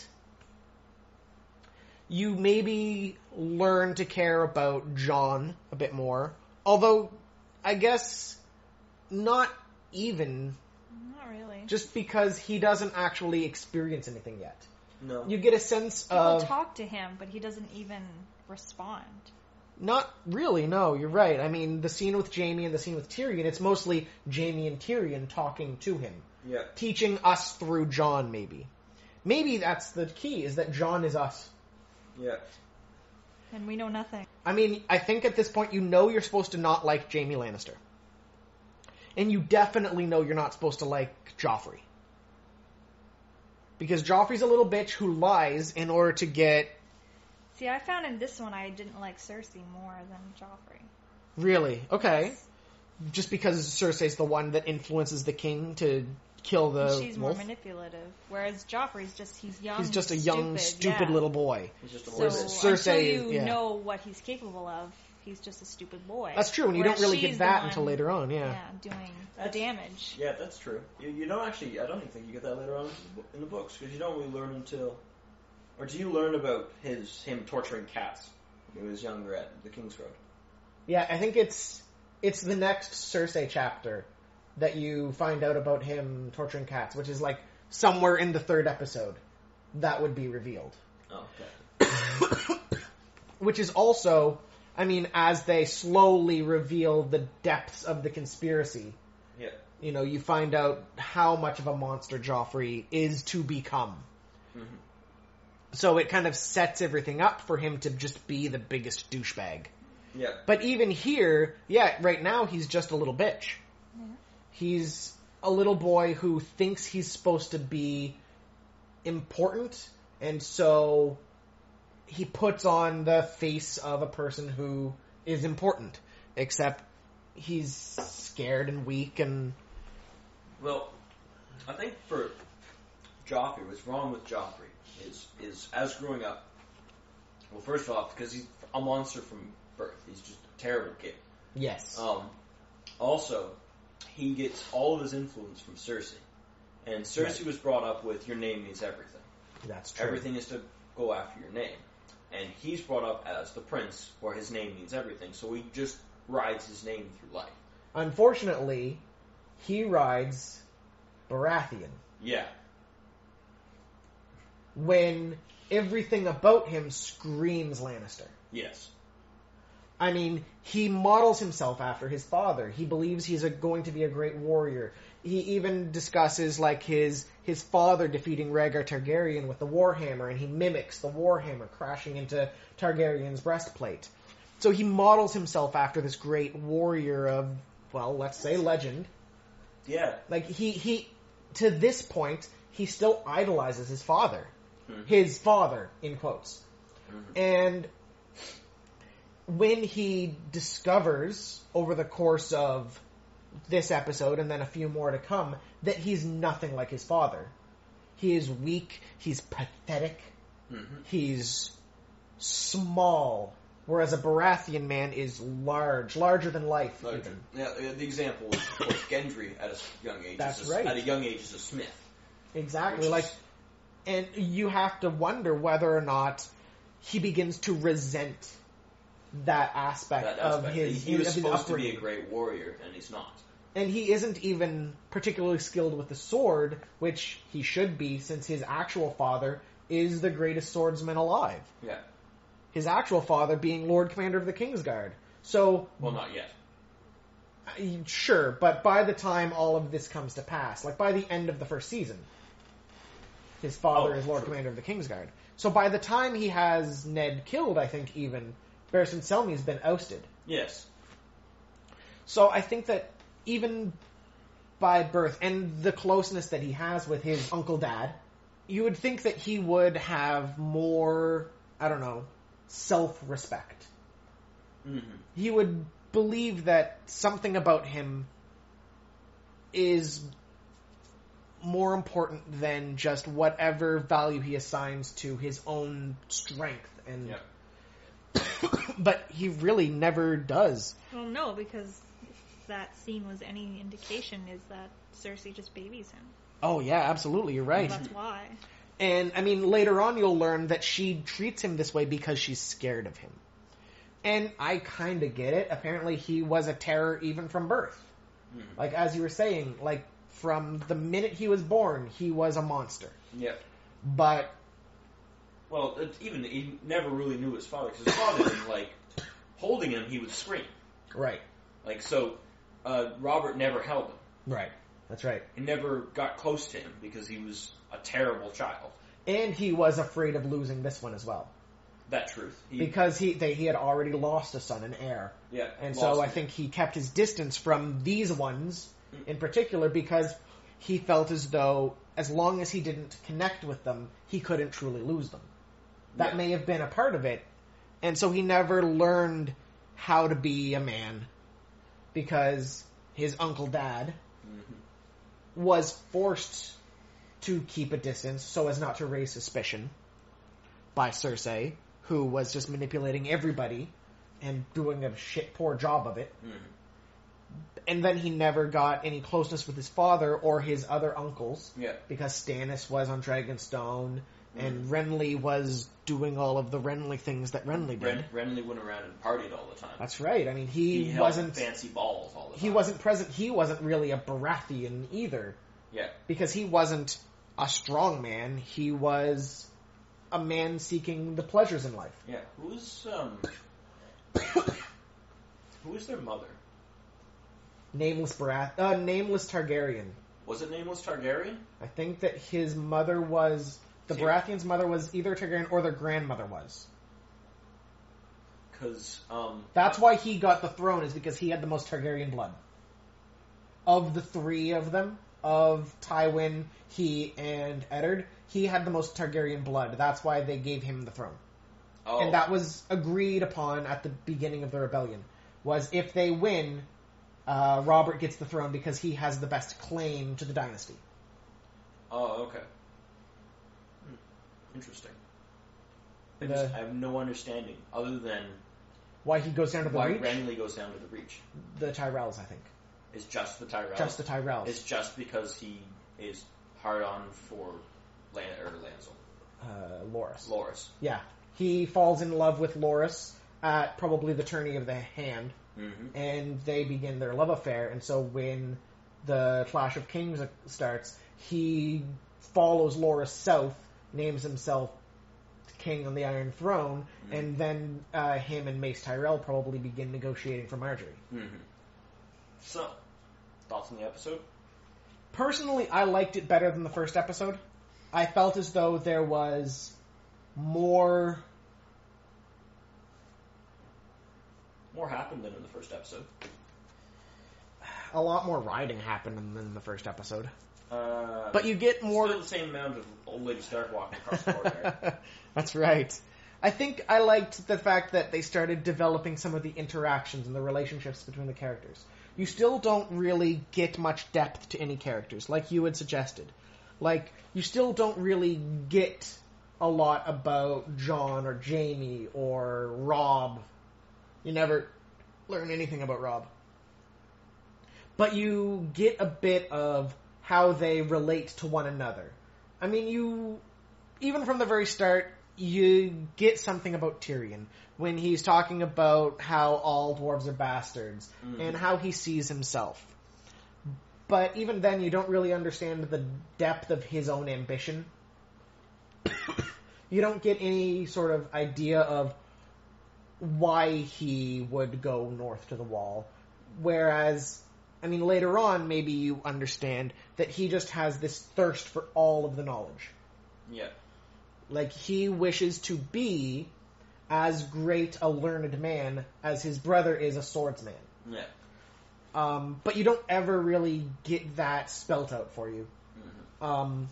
S2: you maybe learn to care about Jon a bit more. Although, I guess not even
S5: Not really.
S2: just because he doesn't actually experience anything yet.
S1: No.
S2: You get a sense
S5: People
S2: of
S5: talk to him, but he doesn't even respond.
S2: not really. No, you're right. I mean, the scene with Jaime and the scene with Tyrion, it's mostly Jaime and Tyrion talking to him,
S1: yeah.
S2: teaching us through Jon. Maybe, maybe that's the key: is that Jon is us.
S1: Yeah.
S5: And we know nothing.
S2: I mean, I think at this point you know you're supposed to not like Jaime Lannister. And you definitely know you're not supposed to like Joffrey. Because Joffrey's a little bitch who lies in order to get
S5: See, I found in this one I didn't like Cersei more than Joffrey.
S2: really okay. Just because Cersei's the one that influences the king to kill the
S5: She's more manipulative, whereas Joffrey's just he's young.
S2: He's just a young,
S5: stupid,
S2: stupid
S5: yeah.
S2: little boy.
S1: He's just a
S5: So
S1: little
S2: Whereas. Cersei-
S5: until you
S2: yeah.
S5: know what he's capable of, he's just a stupid boy.
S2: That's true, and you don't
S5: Whereas
S2: really
S5: she's
S2: get
S5: the
S2: that
S5: one,
S2: until later on. Yeah.
S5: Yeah, doing the
S1: That's-
S5: damage.
S1: Yeah, that's true. You, you don't actually. I don't even think you get that later on in the books because you don't really learn until, or do you learn about his him torturing cats when he was younger at the King's Road?
S2: Yeah, I think it's it's the next Cersei chapter that you find out about him torturing cats, which is like somewhere in the third episode that would be revealed.
S1: Oh, okay. *coughs*
S2: Which is also, I mean, as they slowly reveal the depths of the conspiracy,
S1: Yeah.
S2: you know, you find out how much of a monster Joffrey is to become.
S1: Mhm.
S2: So it kind of sets everything up for him to just be the biggest douchebag.
S1: Yeah.
S2: But even here, yeah, right now he's just a little bitch. He's a little boy who thinks he's supposed to be important, and so he puts on the face of a person who is important, except he's scared and weak and
S1: Well, I think for Joffrey, what's wrong with Joffrey is is as growing up. Well, first off, because he's a monster from birth, he's just a terrible kid.
S2: yes.
S1: Um, also, he gets all of his influence from Cersei, and Cersei
S2: Right.
S1: was brought up with "Your name means everything.
S2: That's true.
S1: Everything is to go after your name." And he's brought up as the prince, where his name means everything. So he just rides his name through life.
S2: Unfortunately, he rides Baratheon
S1: Yeah,
S2: when everything about him screams Lannister.
S1: yes,
S2: I mean, he models himself after his father. He believes he's a, going to be a great warrior. He even discusses like his his father defeating Rhaegar Targaryen with the Warhammer, and he mimics the Warhammer crashing into Targaryen's breastplate. So he models himself after this great warrior of, well, let's say legend.
S1: yeah,
S2: Like he he to this point he still idolizes his father,
S1: Mhm.
S2: his father in quotes,
S1: Mhm.
S2: and when he discovers over the course of this episode and then a few more to come that he's nothing like his father. He is weak. He's pathetic.
S1: Mhm.
S2: He's small. Whereas a Baratheon man is large, larger than life.
S1: Like,
S2: even.
S1: yeah, uh, the example is, of was Gendry at a young age.
S2: That's
S1: is a,
S2: right.
S1: At a young age, is a smith.
S2: Exactly. Like,
S1: is-
S2: and you have to wonder whether or not he begins to resent that aspect,
S1: That
S2: of his.
S1: he was
S2: of his
S1: supposed to be a great warrior, and he's not.
S2: And he isn't even particularly skilled with the sword, which he should be, since his actual father is the greatest swordsman alive.
S1: Yeah.
S2: His actual father being Lord Commander of the Kingsguard. So,
S1: Well, not yet.
S2: sure, but by the time all of this comes to pass, like by the end of the first season, his father
S1: Oh,
S2: is Lord
S1: true.
S2: Commander of the Kingsguard. So by the time he has Ned killed, I think even Barristan Selmy's been ousted.
S1: Yes.
S2: So I think that even by birth and the closeness that he has with his uncle dad, you would think that he would have more, I don't know, self respect.
S1: hmm
S2: He would believe that something about him is more important than just whatever value he assigns to his own strength and
S1: Yeah. *coughs*
S2: but he really never does.
S5: Well, no, because if that scene was any indication, is that Cersei just babies him.
S2: Oh yeah, absolutely, you're right.
S5: That's why.
S2: And I mean, later on, you'll learn that she treats him this way because she's scared of him. And I kind of get it. Apparently, he was a terror even from birth.
S1: Mhm.
S2: Like as you were saying, like from the minute he was born, he was a monster.
S1: Yeah.
S2: But
S1: Well, it, even he never really knew his father because his father, like holding him, he would scream.
S2: right,
S1: Like so, uh, Robert never held him.
S2: right, that's right.
S1: He never got close to him because he was a terrible child.
S2: And he was afraid of losing this one as well
S1: That truth. He,
S2: because he they, he had already lost a son, an heir.
S1: yeah.
S2: And so I
S1: him.
S2: think he kept his distance from these ones
S1: Mm.
S2: in particular because he felt as though as long as he didn't connect with them, he couldn't truly lose them. That
S1: Yeah.
S2: may have been a part of it. And so he never learned how to be a man because his uncle dad
S1: Mhm.
S2: was forced to keep a distance so as not to raise suspicion by Cersei, who was just manipulating everybody and doing a shit poor job of it.
S1: Mhm.
S2: And then he never got any closeness with his father or his other uncles
S1: Yeah.
S2: because Stannis was on Dragonstone and Renly was doing all of the Renly things that Renly did.
S1: Ren, Renly went around and partied all the time.
S2: That's right. I mean, he,
S1: he
S2: wasn't
S1: fancy balls all the time.
S2: he wasn't present. He wasn't really a Baratheon either.
S1: Yeah.
S2: because he wasn't a strong man. He was a man seeking the pleasures in life.
S1: Yeah. Who's um. *coughs* who was their mother?
S2: Nameless Barath, uh, nameless Targaryen.
S1: Was it nameless Targaryen?
S2: I think that his mother was the Baratheon's mother was either Targaryen or their grandmother was.
S1: Because um.
S2: That's why he got the throne is because he had the most Targaryen blood. Of the three of them, of Tywin, he, and Eddard, he had the most Targaryen blood. That's why they gave him the throne.
S1: Oh.
S2: and that was agreed upon at the beginning of the rebellion. Was if they win, uh, Robert gets the throne because he has the best claim to the dynasty.
S1: Oh, okay. Interesting. I, just, I have no understanding other than
S2: Why he goes down to the
S1: why
S2: Reach?
S1: Renly goes down to the Reach.
S2: The Tyrells, I think.
S1: Is just the Tyrell.
S2: Just the Tyrells.
S1: It's just because he is hard on for Lan- or Lancel.
S2: uh, Loras.
S1: Loris.
S2: Yeah, he falls in love with Loras at probably the turning of the hand,
S1: Mm-hmm.
S2: and they begin their love affair. And so when the Clash of Kings starts, he follows Loras south, names himself king on the Iron Throne, and then uh, him and Mace Tyrell probably begin negotiating for Margaery.
S1: Mm-hmm. So, thoughts on the episode?
S2: Personally, I liked it better than the first episode. I felt as though there was more.
S1: More happened than in the first episode.
S2: A lot more riding happened than in the first episode.
S1: Uh,
S2: But you get more.
S1: still the same amount of old lady Stark walking across the courtyard. *laughs*
S2: That's right. I think I liked the fact that they started developing some of the interactions and the relationships between the characters. You still don't really get much depth to any characters, like you had suggested. Like, you still don't really get a lot about Jon or Jaime or Robb. You never learn anything about Robb. But you get a bit of how they relate to one another. I mean, you even from the very start, you get something about Tyrion when he's talking about how all dwarves are bastards mm-hmm. and how he sees himself. But even then, you don't really understand the depth of his own ambition. *coughs* you don't get any sort of idea of why he would go north to the wall. Whereas, I mean, later on, maybe you understand that he just has this thirst for all of the knowledge.
S1: yeah.
S2: Like he wishes to be as great a learned man as his brother is a swordsman.
S1: Yeah.
S2: Um, but you don't ever really get that spelt out for you.
S1: Mm-hmm.
S2: Um,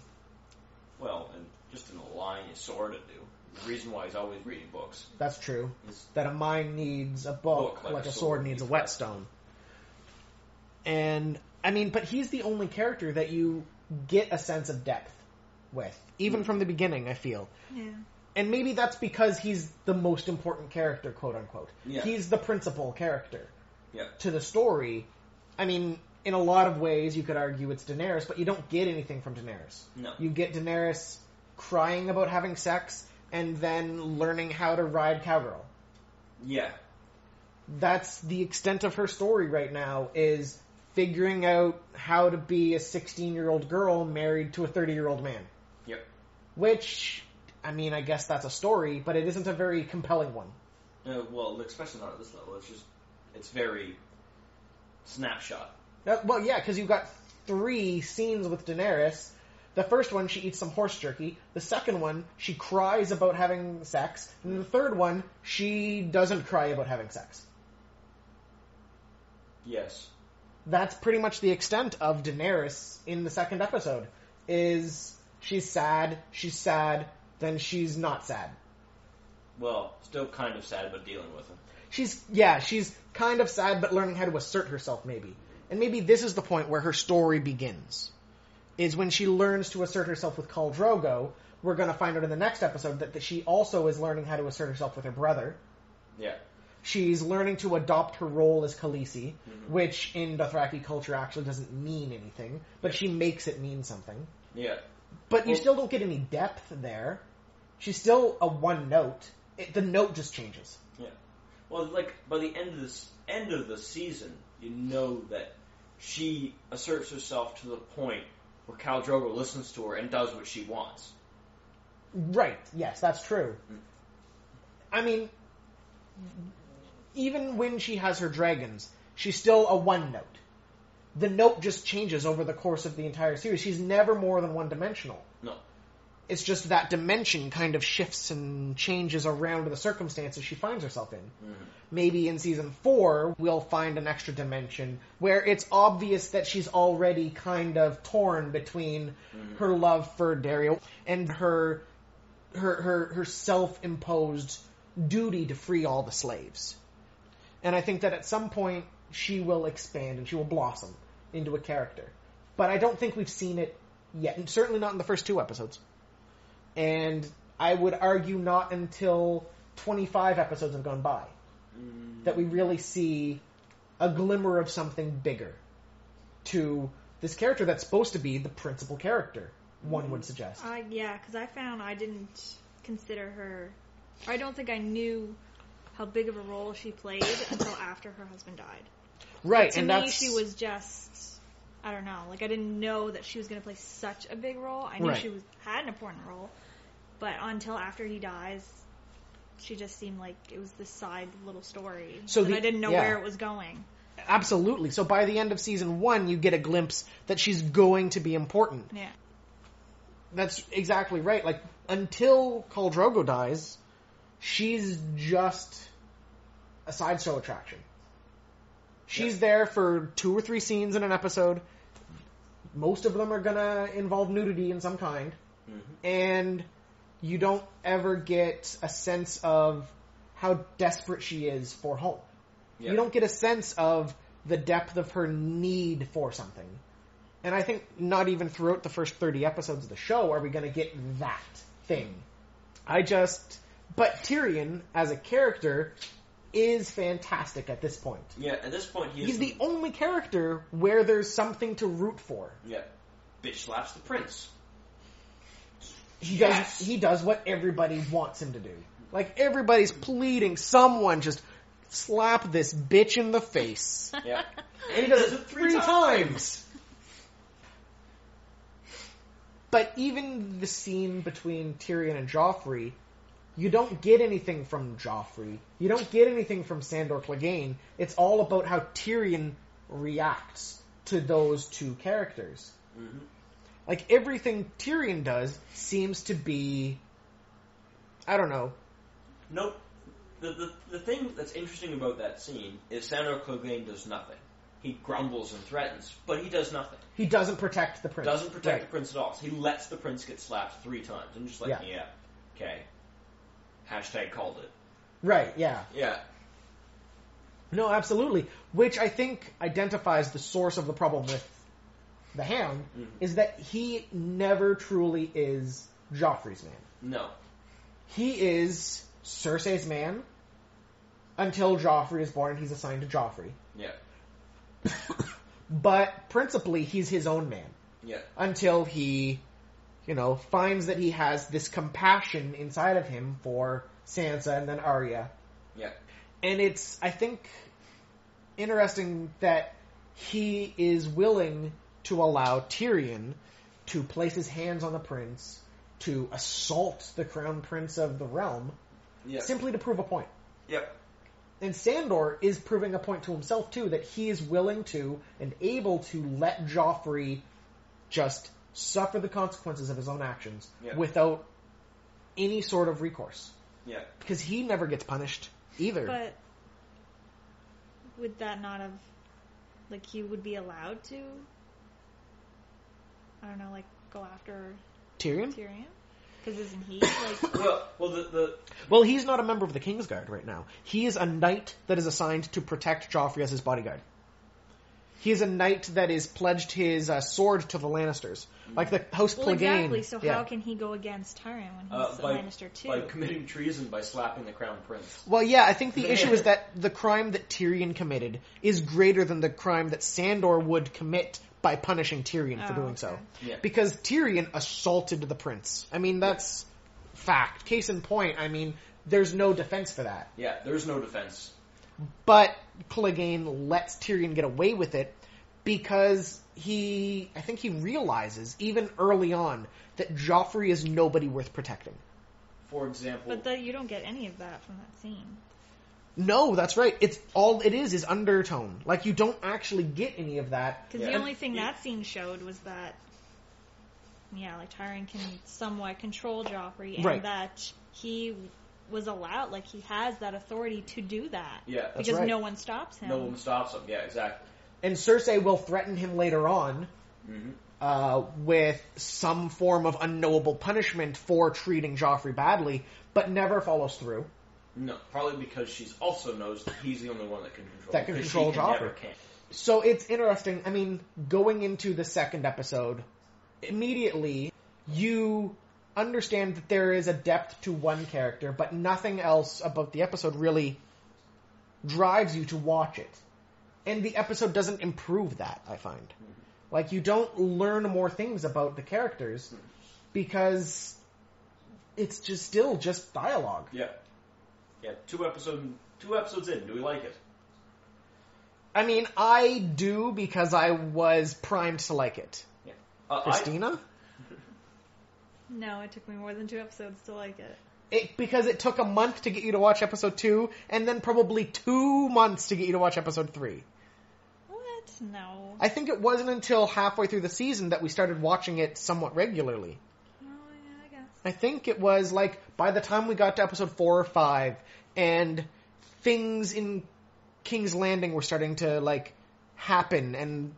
S1: Well, and just in a line you sort of do. The reason why he's always reading books
S2: That's true.
S1: is
S2: That a mind needs a book, like, a sword, needs a whetstone. And I mean, but he's the only character that you get a sense of depth with, even hmm. from the beginning. I feel,
S5: Yeah.
S2: and maybe that's because he's the most important character, quote unquote.
S1: Yeah.
S2: He's the principal character
S1: yeah,
S2: to the story. I mean, in a lot of ways, you could argue it's Daenerys, but you don't get anything from Daenerys.
S1: no,
S2: You get Daenerys crying about having sex and then learning how to ride cowgirl.
S1: yeah,
S2: That's the extent of her story right now is figuring out how to be a 16 year old girl married to a 30 year old man.
S1: yep.
S2: Which, I mean, I guess that's a story, but it isn't a very compelling one.
S1: Uh, well, especially not at this level. It's just it's very snapshot.
S2: That- well, yeah, because you've got three scenes with Daenerys. The first one, she eats some horse jerky. The second one, she cries about having sex. And the third one, she doesn't cry about having sex.
S1: Yes,
S2: That's pretty much the extent of Daenerys in the second episode. Is she's sad, she's sad, then she's not sad.
S1: well, still kind of sad, but dealing with him.
S2: She's yeah, she's kind of sad, but learning how to assert herself, maybe. And maybe this is the point where her story begins. Is when she learns to assert herself with Khal Drogo. We're going to find out in the next episode that, that she also is learning how to assert herself with her brother.
S1: Yeah,
S2: She's learning to adopt her role as Khaleesi, mm-hmm. which in Dothraki culture actually doesn't mean anything, but she makes it mean something.
S1: yeah,
S2: But you still don't get any depth there. She's still a one note. It, the note just changes.
S1: yeah. Well, like by the end of this end of the season, you know that she asserts herself to the point where Khal Drogo listens to her and does what she wants.
S2: Right. Yes, that's true. Mm. I mean, even when she has her dragons, she's still a one note. The note just changes over the course of the entire series. She's never more than one dimensional.
S1: No,
S2: It's just that dimension kind of shifts and changes around the circumstances she finds herself in. Mm-hmm. Maybe in season four, we'll find an extra dimension where it's obvious that she's already kind of torn between mm-hmm. her love for Daario and her her her, her self-imposed duty to free all the slaves. And I think that at some point she will expand and she will blossom into a character. But I don't think we've seen it yet, and certainly not in the first two episodes. And I would argue not until 25 episodes have gone by that we really see a glimmer of something bigger to this character that's supposed to be the principal character, one would suggest.
S5: Uh, yeah, because I found I didn't consider her. I don't think I knew how big of a role she played until after her husband died.
S2: Right,
S5: To
S2: and
S5: me,
S2: that's
S5: she was just. I don't know. Like I didn't know that she was going to play such a big role. I knew
S2: Right.
S5: she was had an important role, but until after he dies, she just seemed like it was this side little story.
S2: So
S5: and
S2: the-
S5: I didn't know
S2: yeah.
S5: where it was going.
S2: absolutely. So by the end of season one, you get a glimpse that she's going to be important.
S5: Yeah.
S2: That's exactly right. Like until Khal Drogo dies, she's just a sideshow attraction. She's there for two or three scenes in an episode. Most of them are gonna involve nudity in some kind, mm-hmm. and you don't ever get a sense of how desperate she is for home.
S1: Yeah.
S2: You don't get a sense of the depth of her need for something. And I think not even throughout the first 30 episodes of the show are we going to get that thing. I just. But Tyrion, as a character, is fantastic at this point.
S1: Yeah, at this point, he is
S2: He's the only character where there's something to root for.
S1: yeah. Bitch slaps the prince.
S2: He
S1: Yes.
S2: does. He does what everybody wants him to do. Like everybody's pleading, someone just slap this bitch in the face, *laughs*
S1: Yeah,
S2: and he does it three times. But even the scene between Tyrion and Joffrey, you don't get anything from Joffrey. You don't get anything from Sandor Clegane. It's all about how Tyrion reacts to those two characters. Mm-hmm. Like everything Tyrion does seems to be, I don't know.
S1: Nope. The, the the thing that's interesting about that scene is Sandor Clegane does nothing. he grumbles and threatens, but he does nothing.
S2: He doesn't protect the prince.
S1: Doesn't protect
S2: Right.
S1: the prince at all. So he lets the prince get slapped three times. I'm just like,
S2: Yeah.
S1: yeah, okay. Hashtag called it.
S2: Right, yeah.
S1: Yeah.
S2: No, absolutely. Which I think identifies the source of the problem with the Hound
S1: Mhm.
S2: is that he never truly is Joffrey's man.
S1: No.
S2: He is Cersei's man until Joffrey is born and he's assigned to Joffrey.
S1: Yeah. *coughs*
S2: But principally, he's his own man
S1: Yeah.
S2: until he, you know, finds that he has this compassion inside of him for Sansa and then Arya.
S1: Yeah.
S2: And it's, I think, interesting that he is willing to allow Tyrion to place his hands on the prince, to assault the crown prince of the realm, simply to prove a point.
S1: Yep.
S2: And Sandor is proving a point to himself too that he is willing to and able to let Joffrey just suffer the consequences of his own actions
S1: Yeah.
S2: without any sort of recourse
S1: Yeah.
S2: because he never gets punished either.
S5: But would that not have, like, he would be allowed to? I don't know, like, go after
S2: Tyrion?
S5: Tyrion? Because isn't he *coughs* like?
S1: Well, well, the, the
S2: Well, he's not a member of the Kingsguard right now. He is a knight that is assigned to protect Joffrey as his bodyguard. He is a knight that is pledged his uh, sword to the Lannisters, like the House
S5: Well,
S2: Clegane.
S5: exactly. So
S2: Yeah.
S5: how can he go against Tyrion when he's
S1: uh,
S5: a
S1: by,
S5: Lannister too?
S1: by committing treason by slapping the crown prince.
S2: Well, yeah, I think the issue is that the crime that Tyrion committed is greater than the crime that Sandor would commit by punishing Tyrion for
S5: Oh,
S2: doing so.
S1: Yeah.
S2: Because Tyrion assaulted the prince. I mean, that's fact. Case in point, I mean, there's no defense for that.
S1: Yeah. There's no defense.
S2: But Clegane lets Tyrion get away with it because he, I think he realizes, even early on, that Joffrey is nobody worth protecting.
S1: For example,
S5: but the, you don't get any of that from that scene.
S2: No, that's right. It's all it is is undertone. Like you don't actually get any of that.
S5: Because
S1: Yeah.
S5: the only thing that scene showed was that, yeah, like Tyrion can somewhat control Joffrey, and
S2: Right.
S5: that he was allowed, like he has that authority to do that.
S1: yeah,
S2: That's
S5: because
S2: right.
S5: no one stops him.
S1: no one stops him. Yeah, exactly.
S2: And Cersei will threaten him later on
S1: hmm
S2: uh, with some form of unknowable punishment for treating Joffrey badly, but never follows through.
S1: No, probably because she's also knows that he's the only one that can control.
S2: That can control
S1: she can
S2: Joffrey.
S1: never can.
S2: So it's interesting. I mean, going into the second episode, immediately you understand that there is a depth to one character, but nothing else about the episode really drives you to watch it. And the episode doesn't improve that, I find. Like, you don't learn more things about the characters because it's just still just dialogue.
S1: Yeah, yeah. Two episode, two episodes in. Do we like it?
S2: I mean, I do because I was primed to like it.
S1: Yeah. Uh, I,
S2: Kristina?
S5: No, it took me more than two episodes to like it.
S2: It, because it took a month to get you to watch episode two, and then probably two months to get you to watch episode three.
S5: What? No.
S2: I think it wasn't until halfway through the season that we started watching it somewhat regularly.
S5: Oh, yeah, I guess.
S2: I think it was like by the time we got to episode four or five, and things in King's Landing were starting to like happen, and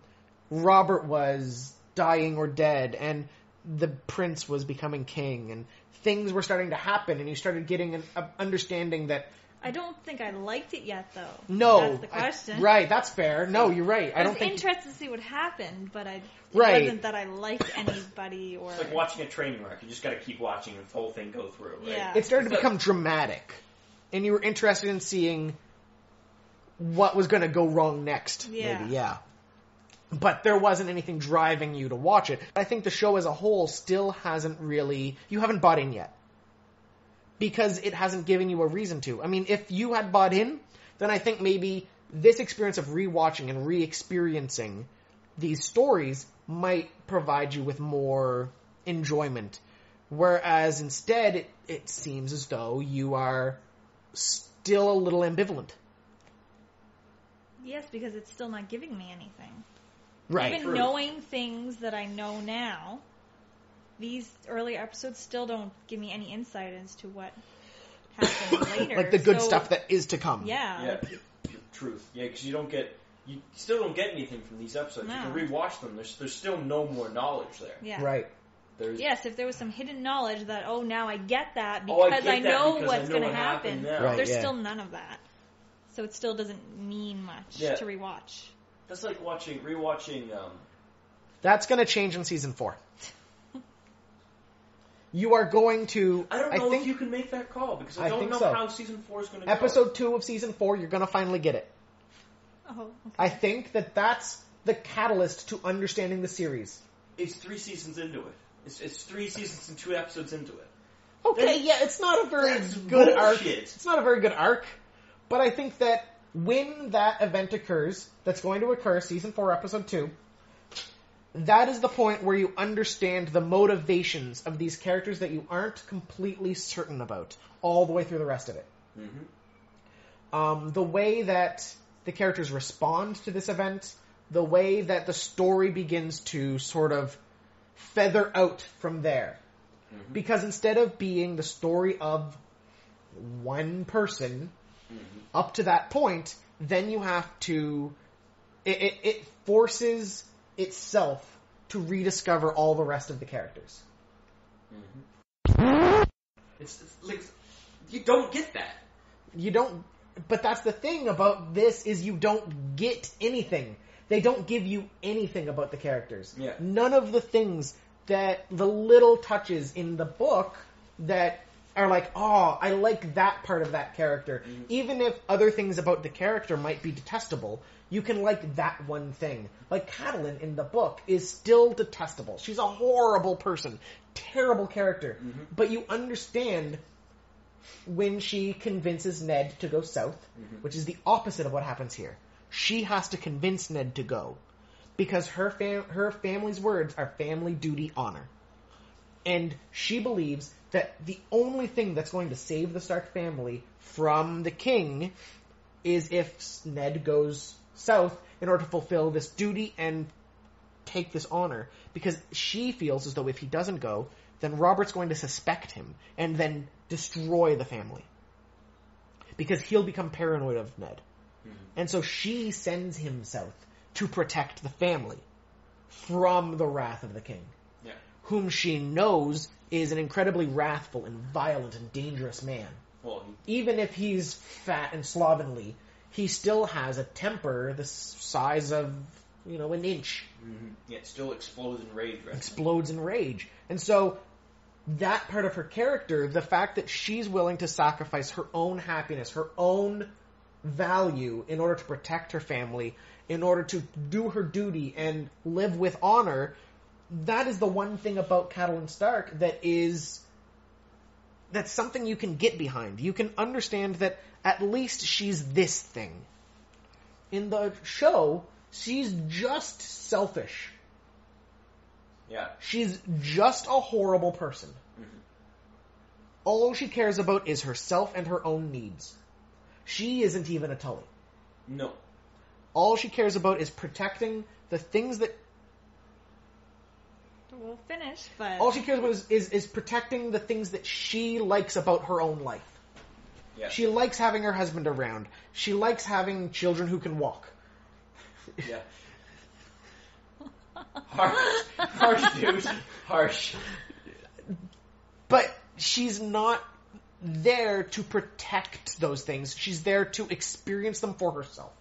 S2: Robert was dying or dead, and the prince was becoming king, and things were starting to happen, and you started getting an a understanding that
S5: I don't think I liked it yet, though.
S2: no,
S5: That's the
S2: I-
S5: question.
S2: right? That's fair. No, you're right. I
S5: I
S2: don't
S5: was
S2: think
S5: interested to see what happened, but I
S2: Right.
S5: wasn't that I liked anybody or
S1: It's like watching a train wreck. You just got to keep watching and the whole thing go through. Right?
S5: Yeah.
S2: it started to become dramatic, and you were interested in seeing what was going to go wrong next.
S5: Yeah.
S2: Maybe, yeah. But there wasn't anything driving you to watch it. I think the show as a whole still hasn't really. You haven't bought in yet. Because it hasn't given you a reason to. I mean, if you had bought in, then I think maybe this experience of rewatching and re experiencing these stories might provide you with more enjoyment. Whereas instead, it, it seems as though you are still a little ambivalent.
S5: yes, because it's still not giving me anything.
S2: Right.
S5: Even
S1: True.
S5: knowing things that I know now, these earlier episodes still don't give me any insight as to what happened *coughs* later.
S2: like the good
S5: So,
S2: stuff that is to come.
S5: Yeah.
S1: Yeah, pure, pure truth. Yeah, because you don't get you still don't get anything from these episodes. You can rewatch them. There's there's still no more knowledge there.
S5: Yeah.
S2: Right.
S1: There's
S5: Yes, if there was some hidden knowledge that oh now I get that
S1: Oh, I
S5: because
S1: get
S5: I
S1: that
S5: know
S1: because
S5: what's going to
S1: what
S5: happen.
S1: happened.
S2: Right.
S5: There's
S2: yeah.
S5: still none of that, so it still doesn't mean much
S1: Yeah.
S5: to rewatch.
S1: That's like watching rewatching. Um,
S2: That's going to change in season four. *laughs* You are going to.
S1: I don't know I
S2: think
S1: if you can make that call because I,
S2: I
S1: don't
S2: think
S1: know
S2: so.
S1: how season four is going to go.
S2: episode two of season four, you're going to finally get it.
S5: Oh, okay.
S2: I think that that's the catalyst to understanding the series.
S1: It's three seasons into it. It's, it's three seasons and two episodes into it.
S2: Okay,
S1: That's-
S2: yeah, it's not a very
S1: that's
S2: good arc. It's not a very good arc, but I think that when that event occurs, that's going to occur, season four, episode two, that is the point where you understand the motivations of these characters that you aren't completely certain about all the way through the rest of it.
S1: Mm-hmm.
S2: Um, the way that the characters respond to this event, the way that the story begins to sort of feather out from there. Because instead of being the story of one person Mm-hmm. up to that point, then you have to. It, it, it forces itself to rediscover all the rest of the characters. Mm-hmm.
S1: It's, it's like you don't get that.
S2: You don't. But that's the thing about this is you don't get anything. They don't give you anything about the characters.
S1: Yeah.
S2: None of the things that the little touches in the book that are like, oh, I like that part of that character. Mm-hmm. Even if other things about the character might be detestable, you can like that one thing. Like Catelyn in the book is still detestable. She's a horrible person, terrible character. Mm-hmm. But you understand when she convinces Ned to go south, mm-hmm. which is the opposite of what happens here. She has to convince Ned to go because her fam- her family's words are family duty honor. And she believes that the only thing that's going to save the Stark family from the king is if Ned goes south in order to fulfill this duty and take this honor because she feels as though if he doesn't go, then Robert's going to suspect him and then destroy the family. Because he'll become paranoid of Ned. Mm-hmm. And so she sends him south to protect the family from the wrath of the king. Whom she knows is an incredibly wrathful and violent and dangerous man.
S1: Well, he,
S2: Even if he's fat and slovenly, he still has a temper the size of, you know, an inch mm-hmm.
S1: yeah, it still explodes in rage. Right?
S2: explodes in rage. And so that part of her character, the fact that she's willing to sacrifice her own happiness, her own value in order to protect her family, in order to do her duty and live with honor, that is the one thing about Catelyn Stark that is that's something you can get behind. You can understand that at least she's this thing. In the show, she's just selfish.
S1: Yeah.
S2: She's just a horrible person. Mm-hmm. All she cares about is herself and her own needs. She isn't even a Tully.
S1: No.
S2: All she cares about is protecting the things that.
S5: We'll finish, but
S2: All she cares about is, is, is protecting the things that she likes about her own life.
S1: Yeah.
S2: She likes having her husband around. She likes having children who can walk.
S1: Yeah. Harsh. Harsh, dude. Harsh.
S2: But she's not there to protect those things. She's there to experience them for herself.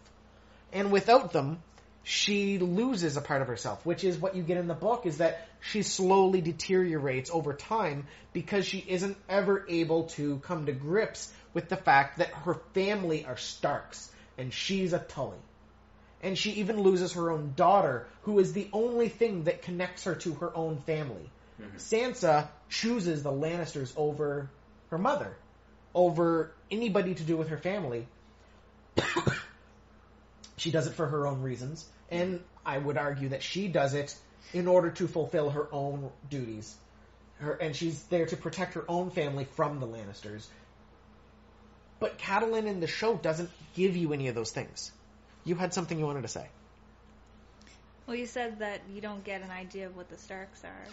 S2: And without them, she loses a part of herself, which is what you get in the book is that she slowly deteriorates over time because she isn't ever able to come to grips with the fact that her family are Starks and she's a Tully. And she even loses her own daughter, who is the only thing that connects her to her own family. Mm-hmm. Sansa chooses the Lannisters over her mother, over anybody to do with her family. *coughs* she does it for her own reasons, and I would argue that she does it in order to fulfill her own duties. Her, and she's there to protect her own family from the Lannisters. But Catelyn in the show doesn't give you any of those things. You had something you wanted to say.
S5: well, you said that you don't get an idea of what the Starks are.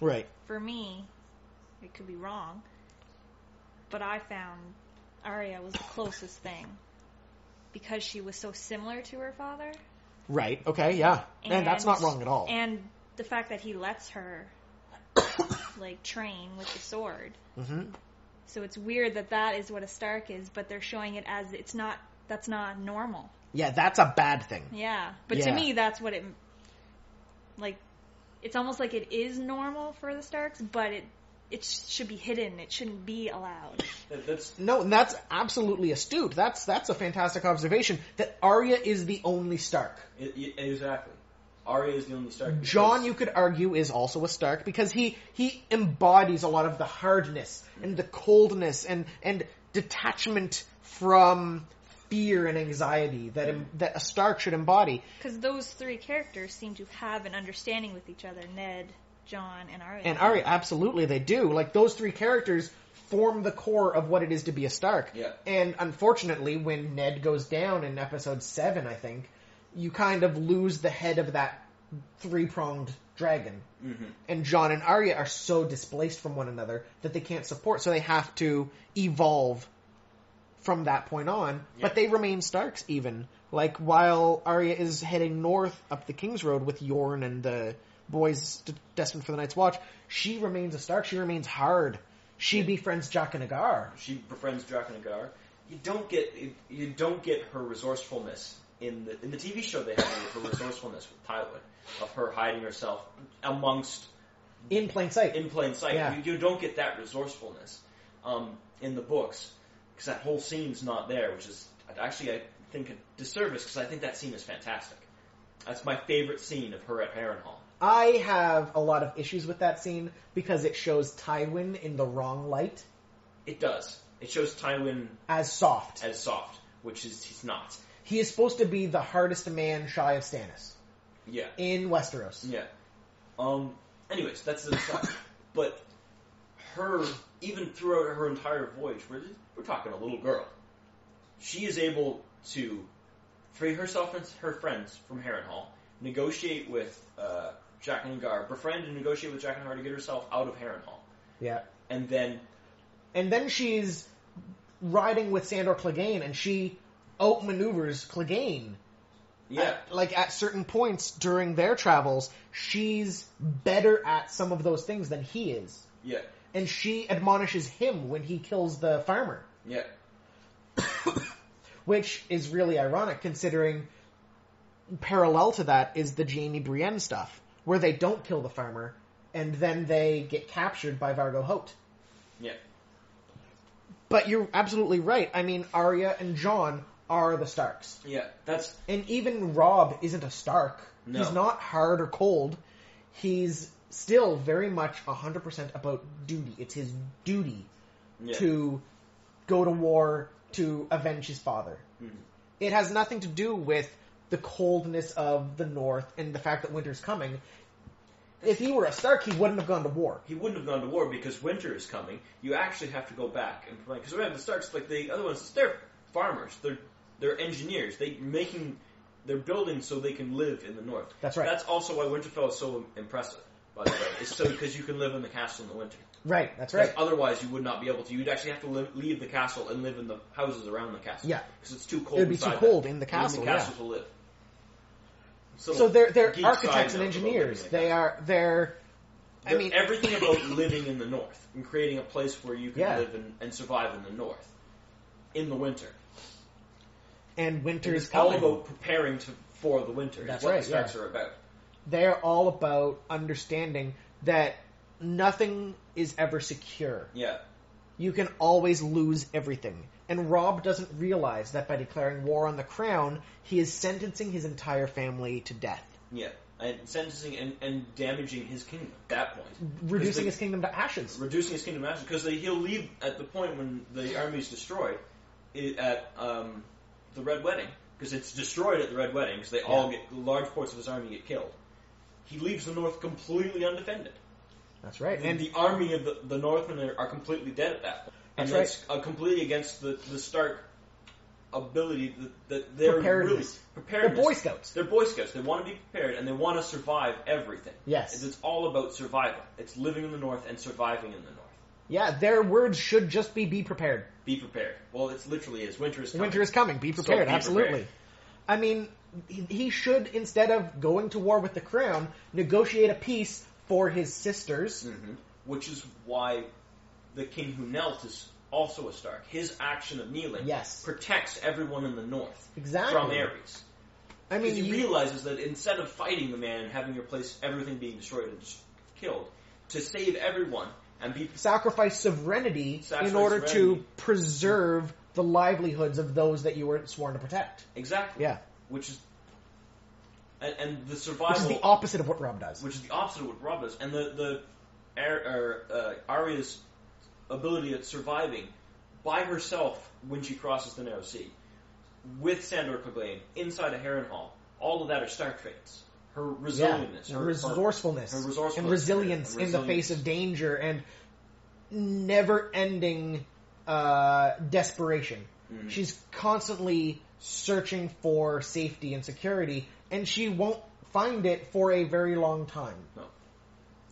S2: Right.
S5: For me, it could be wrong, but I found Arya was the closest thing because she was so similar to her father.
S2: Right. Okay. Yeah. And, that's not wrong at all.
S5: And the fact that he lets her like train with the sword.
S2: Mm-hmm.
S5: So it's weird that that is what a Stark is, but they're showing it as it's not. That's not normal.
S2: Yeah, that's a bad thing.
S5: Yeah, but
S2: Yeah.
S5: to me, that's what it. Like, it's almost like it is normal for the Starks, but it it should be hidden. It shouldn't be allowed.
S1: That's
S2: No, and that's absolutely astute. That's that's a fantastic observation. That Arya is the only Stark.
S1: it, it- exactly. Arya is the only Stark. Jon,
S2: you could argue, is also a Stark because he he embodies a lot of the hardness and the coldness and and detachment from fear and anxiety that em- that a Stark should embody.
S5: Because those three characters seem to have an understanding with each other: Ned, Jon, and Arya.
S2: And Arya, absolutely, they do. Like those three characters form the core of what it is to be a Stark.
S1: Yeah.
S2: And unfortunately, when Ned goes down in episode seven, I think you kind of lose the head of that three pronged dragon.
S1: Mhm.
S2: And Jon and Arya are so displaced from one another that they can't support, so they have to evolve from that point on. But they remain Starks even. Like while Arya is heading north up the King's Road with Yoren and the boys d- destined for the Night's Watch, she remains a Stark. She remains hard. She befriends Jaqen H'ghar.
S1: She befriends Drakanagar. You don't get you don't get her resourcefulness in the in the TV show. They have her resourcefulness with Tywin of her hiding herself amongst
S2: In plain sight.
S1: in plain sight.
S2: Yeah.
S1: You, you don't get that resourcefulness um, in the books because that whole scene's not there, which is actually I think a disservice because I think that scene is fantastic. That's my favorite scene of her at Harrenhal.
S2: I have a lot of issues with that scene because it shows Tywin in the wrong light
S1: It does. It shows Tywin
S2: as soft.
S1: as soft, which is he's not.
S2: He is supposed to be the hardest man shy of Stannis
S1: Yeah.
S2: in Westeros.
S1: Yeah. Um. Anyways, that's the. *laughs* But her, even throughout her entire voyage, we're we're talking a little girl. She is able to free herself and her friends from Harrenhal, negotiate with uh, Jaqen H'ghar, befriend and negotiate with Jaqen H'ghar to get herself out of Harrenhal,
S2: Yeah.
S1: and then
S2: And then she's riding with Sandor Clegane and she outmaneuvers Clegane.
S1: yeah,
S2: At- like at certain points during their travels, she's better at some of those things than he is.
S1: yeah,
S2: And she admonishes him when he kills the farmer.
S1: yeah, *coughs*
S2: which is really ironic considering parallel to that is the Jaime Brienne stuff, where they don't kill the farmer and then they get captured by Vargo Hoat.
S1: yeah.
S2: But you're absolutely right. I mean, Arya and Jon are the Starks.
S1: Yeah, that's
S2: And even Robb isn't a Stark.
S1: No.
S2: He's not hard or cold. He's still very much 100% about duty. It's his duty
S1: yeah.
S2: to go to war to avenge his father.
S1: Mhm.
S2: It has nothing to do with the coldness of the North and the fact that winter's coming. If he were a Stark, he wouldn't have gone to war.
S1: he wouldn't have gone to war because winter is coming. You actually have to go back and plan because remember the Starks, like the other ones, they're farmers. They're they're engineers. They making they're building so they can live in the north.
S2: That's right.
S1: That's also why Winterfell is so impressive. By the way, it's so because you can live in the castle in the winter.
S2: Right, that's right.
S1: Otherwise, you would not be able to. You'd actually have to live, leave the castle and live in the houses around the castle.
S2: Yeah.
S1: because it's too cold.
S2: It would be too cold
S1: that-
S2: in the castle.
S1: in
S2: castle,
S1: the
S2: yeah.
S1: to live.
S2: So they're they're architects and engineers.
S1: living in a
S2: They are they're. I
S1: They're
S2: mean,
S1: everything about *laughs* living in the north and creating a place where you can
S2: Yeah.
S1: live and, and survive in the north in the winter.
S2: and winter's
S1: It's all about preparing to for the winter.
S2: That's
S1: is what
S2: right,
S1: the Starks
S2: yeah.
S1: are about.
S2: They're all about understanding that nothing is ever secure.
S1: Yeah,
S2: you can always lose everything. And Robb doesn't realize that by declaring war on the crown, he is sentencing his entire family to death,
S1: yeah, and sentencing and, and damaging his kingdom at that point,
S2: reducing
S1: they-
S2: his kingdom to ashes.
S1: reducing his kingdom to ashes because he'll leave at the point when the army is destroyed i- at um, the Red Wedding because it's destroyed at the Red Wedding because they all get large parts of his army get killed. He leaves the North completely undefended.
S2: That's right.
S1: And
S2: And
S1: the army of the, the Northmen are, are completely dead at that point. And
S2: That's
S1: that's uh, completely against the, the Stark ability that, that they're really
S2: Preparedness.
S1: prepared.
S2: They're Boy Scouts.
S1: They're Boy Scouts. They want to be prepared and they want to survive everything.
S2: Yes.
S1: It's, it's all about survival. It's living in the North and surviving in the North.
S2: Yeah, their words should just be "be prepared."
S1: Be prepared. Well, it's literally is winter is coming.
S2: Winter is coming. Be
S1: So
S2: prepared.
S1: be
S2: Absolutely.
S1: prepared.
S2: I mean, he should instead of going to war with the crown, negotiate a peace for his sisters.
S1: hmm Which is why the king who knelt is also a Stark. His action of kneeling
S2: Yes.
S1: protects everyone in the north
S2: Exactly.
S1: from Ares.
S2: I mean,
S1: he
S2: you-
S1: realizes that instead of fighting the man and having your place, everything being destroyed and killed, to save everyone and be
S2: sacrifice sovereignty
S1: Sacrifice
S2: in order to preserve the livelihoods of those that you were sworn to protect.
S1: exactly,
S2: Yeah,
S1: which is and, and the
S2: which
S1: survival,
S2: is the opposite of what Robb does.
S1: which is the opposite of what Robb does, and the the Ar- or, uh, Arya's ability at surviving by herself when she crosses the Narrow Sea with Sandor Clegane inside a Harrenhal. All of that are Stark traits. Her
S2: Yeah,
S1: resilience, her, her-
S2: resourcefulness,
S1: her resourcefulness
S2: and resilience
S1: and
S2: in the face of danger and never-ending uh, desperation.
S1: Mhm.
S2: She's constantly searching for safety and security, and she won't find it for a very long time.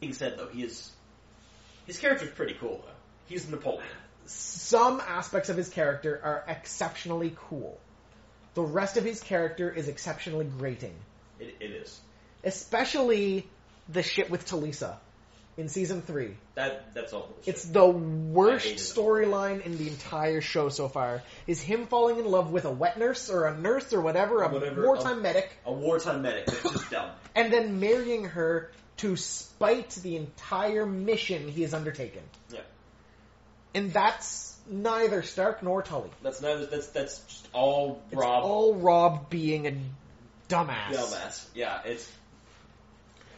S1: Being said, though, he is his character's pretty cool. Though he's Napoleon.
S2: Some aspects of his character are exceptionally cool. The rest of his character is exceptionally grating.
S1: It, it is
S2: Especially the shit with Talisa in season three.
S1: that that's all. bullshit.
S2: It's the worst
S1: I hated it.
S2: storyline in the entire show so far. Is him falling in love with a wet nurse or a nurse or whatever, a
S1: Whatever,
S2: wartime
S1: a-
S2: medic,
S1: a wartime medic. That's just dumb. *laughs*
S2: and then marrying her to spite the entire mission he has undertaken.
S1: Yeah.
S2: And that's neither Stark nor Tully.
S1: That's not. That's that's just all
S2: It's
S1: Robb.
S2: all Robb being a dumbass.
S1: dumbass. Yeah, it's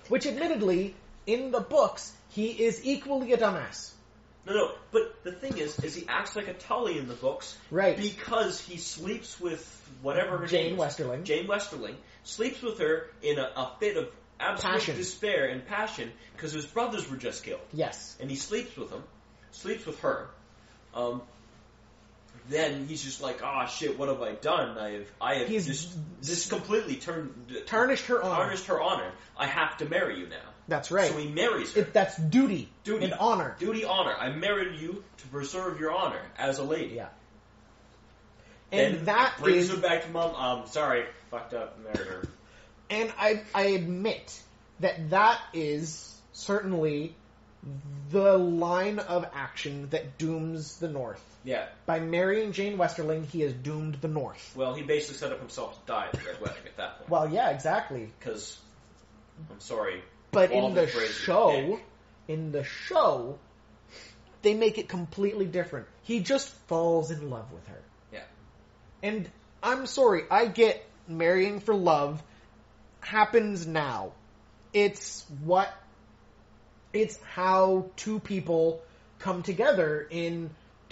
S2: Which, admittedly, in the books, he is equally a dumbass.
S1: no, no. But the thing is, is he acts like a Tully in the books
S2: Right.
S1: because he sleeps with whatever her
S2: Jeyne
S1: name is.
S2: Westerling.
S1: Jeyne Westerling sleeps with her in a, a fit of absolute
S2: Passion.
S1: despair and passion because his brothers were just killed.
S2: Yes.
S1: and he sleeps with him, sleeps with her. Um, then he's just like, ah, shit, what have I done? I have, I have
S2: He's-
S1: just, just completely turned,
S2: Tarnished her honor.
S1: tarnished her honor. I have to marry you now.
S2: That's right.
S1: So he marries her.
S2: It, that's duty,
S1: Duty.
S2: and honor.
S1: Duty, honor. I married you to preserve your honor as a lady.
S2: Yeah.
S1: Then
S2: And that
S1: brings
S2: is,
S1: her back to mom. Um, sorry, fucked up, married her.
S2: and I, I admit that that is certainly the line of action that dooms the North.
S1: Yeah.
S2: By marrying Jeyne Westerling, he has doomed the North.
S1: Well, he basically set up himself to die at the Red Wedding at that point.
S2: Well, yeah, exactly.
S1: Because, I'm sorry.
S2: But in
S1: Walden
S2: the show,
S1: dick.
S2: in the show, they make it completely different. He just falls in love with her.
S1: Yeah.
S2: And I'm sorry, I get marrying for love happens now. It's what it's how two people come together in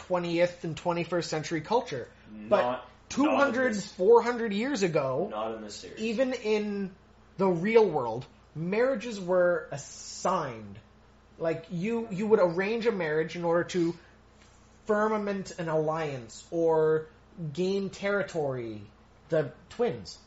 S2: 20th and 21st century culture. But
S1: Not-
S2: 200,
S1: not
S2: 400 years ago,
S1: Not in this series.
S2: even in the real world, marriages were assigned. Like you, you would arrange a marriage in order to firmament an alliance or gain territory. The twins.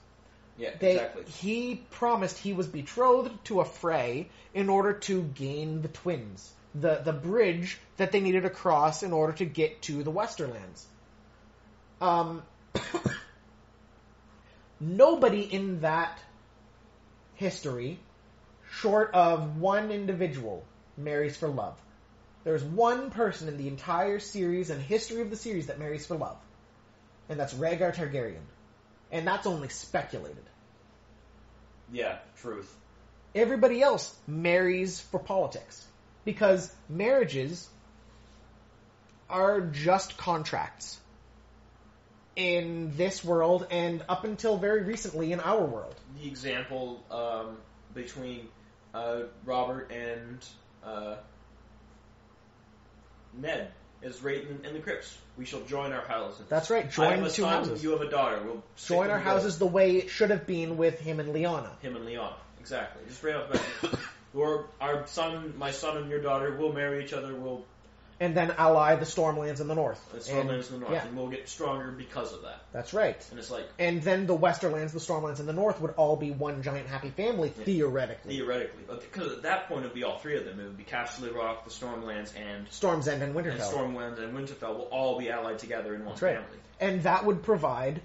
S1: Yeah,
S2: They,
S1: exactly.
S2: He promised he was betrothed to a Frey in order to gain the twins, the the bridge that they needed to cross in order to get to the Westerlands. Um, *coughs* nobody in that history, short of one individual, marries for love. There's one person in the entire series and history of the series that marries for love, and that's Rhaegar Targaryen, and that's only speculated.
S1: Yeah, truth.
S2: Everybody else marries for politics because marriages are just contracts in this world and up until very recently in our world.
S1: The example um, between uh, Robert and uh, Ned is right in, the crypts. We shall join our houses.
S2: That's right,
S1: I
S2: join
S1: have a
S2: two
S1: son,
S2: houses.
S1: You have a daughter. We'll stick
S2: Join
S1: them
S2: our
S1: together.
S2: houses the way it should have been with him and Lyanna.
S1: Him and Leon. Exactly. Just right off the bat. our son, my son and your daughter will marry each other. We'll
S2: and then ally the Stormlands in the north.
S1: The Stormlands in the north,
S2: Yeah,
S1: and we'll get stronger because of that.
S2: that's right.
S1: And it's like
S2: And then the Westerlands, the Stormlands in the north would all be one giant happy family, theoretically.
S1: theoretically, but because at that point it would be all three of them. It would be Casterly Rock, the Stormlands, and
S2: Storm's End and
S1: and
S2: Winterfell.
S1: Stormwind and Winterfell will all be allied together in one
S2: right.
S1: family.
S2: And that would provide,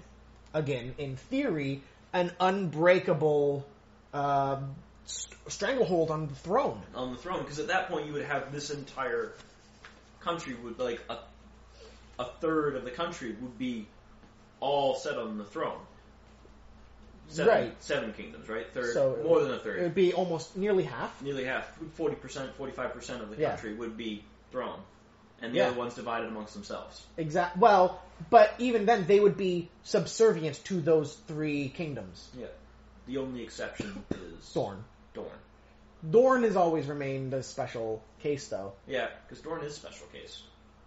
S2: again, in theory, an unbreakable uh, stranglehold on the throne.
S1: on the throne because at that point you would have this entire country would like a, a third of the country would be all set on the throne. Seven,
S2: Right.
S1: Seven kingdoms, right? Third,
S2: So
S1: more than a third.
S2: It would be almost nearly half.
S1: Nearly half, forty percent, forty-five percent of the
S2: Yeah.
S1: country would be throne, and the
S2: Yeah.
S1: other ones divided amongst themselves.
S2: Exact. Well, but even then, they would be subservient to those three kingdoms.
S1: Yeah. The only exception is
S2: Dorne.
S1: Dorne.
S2: Dorne has always remained a special case, though.
S1: Yeah, because Dorne is a special case.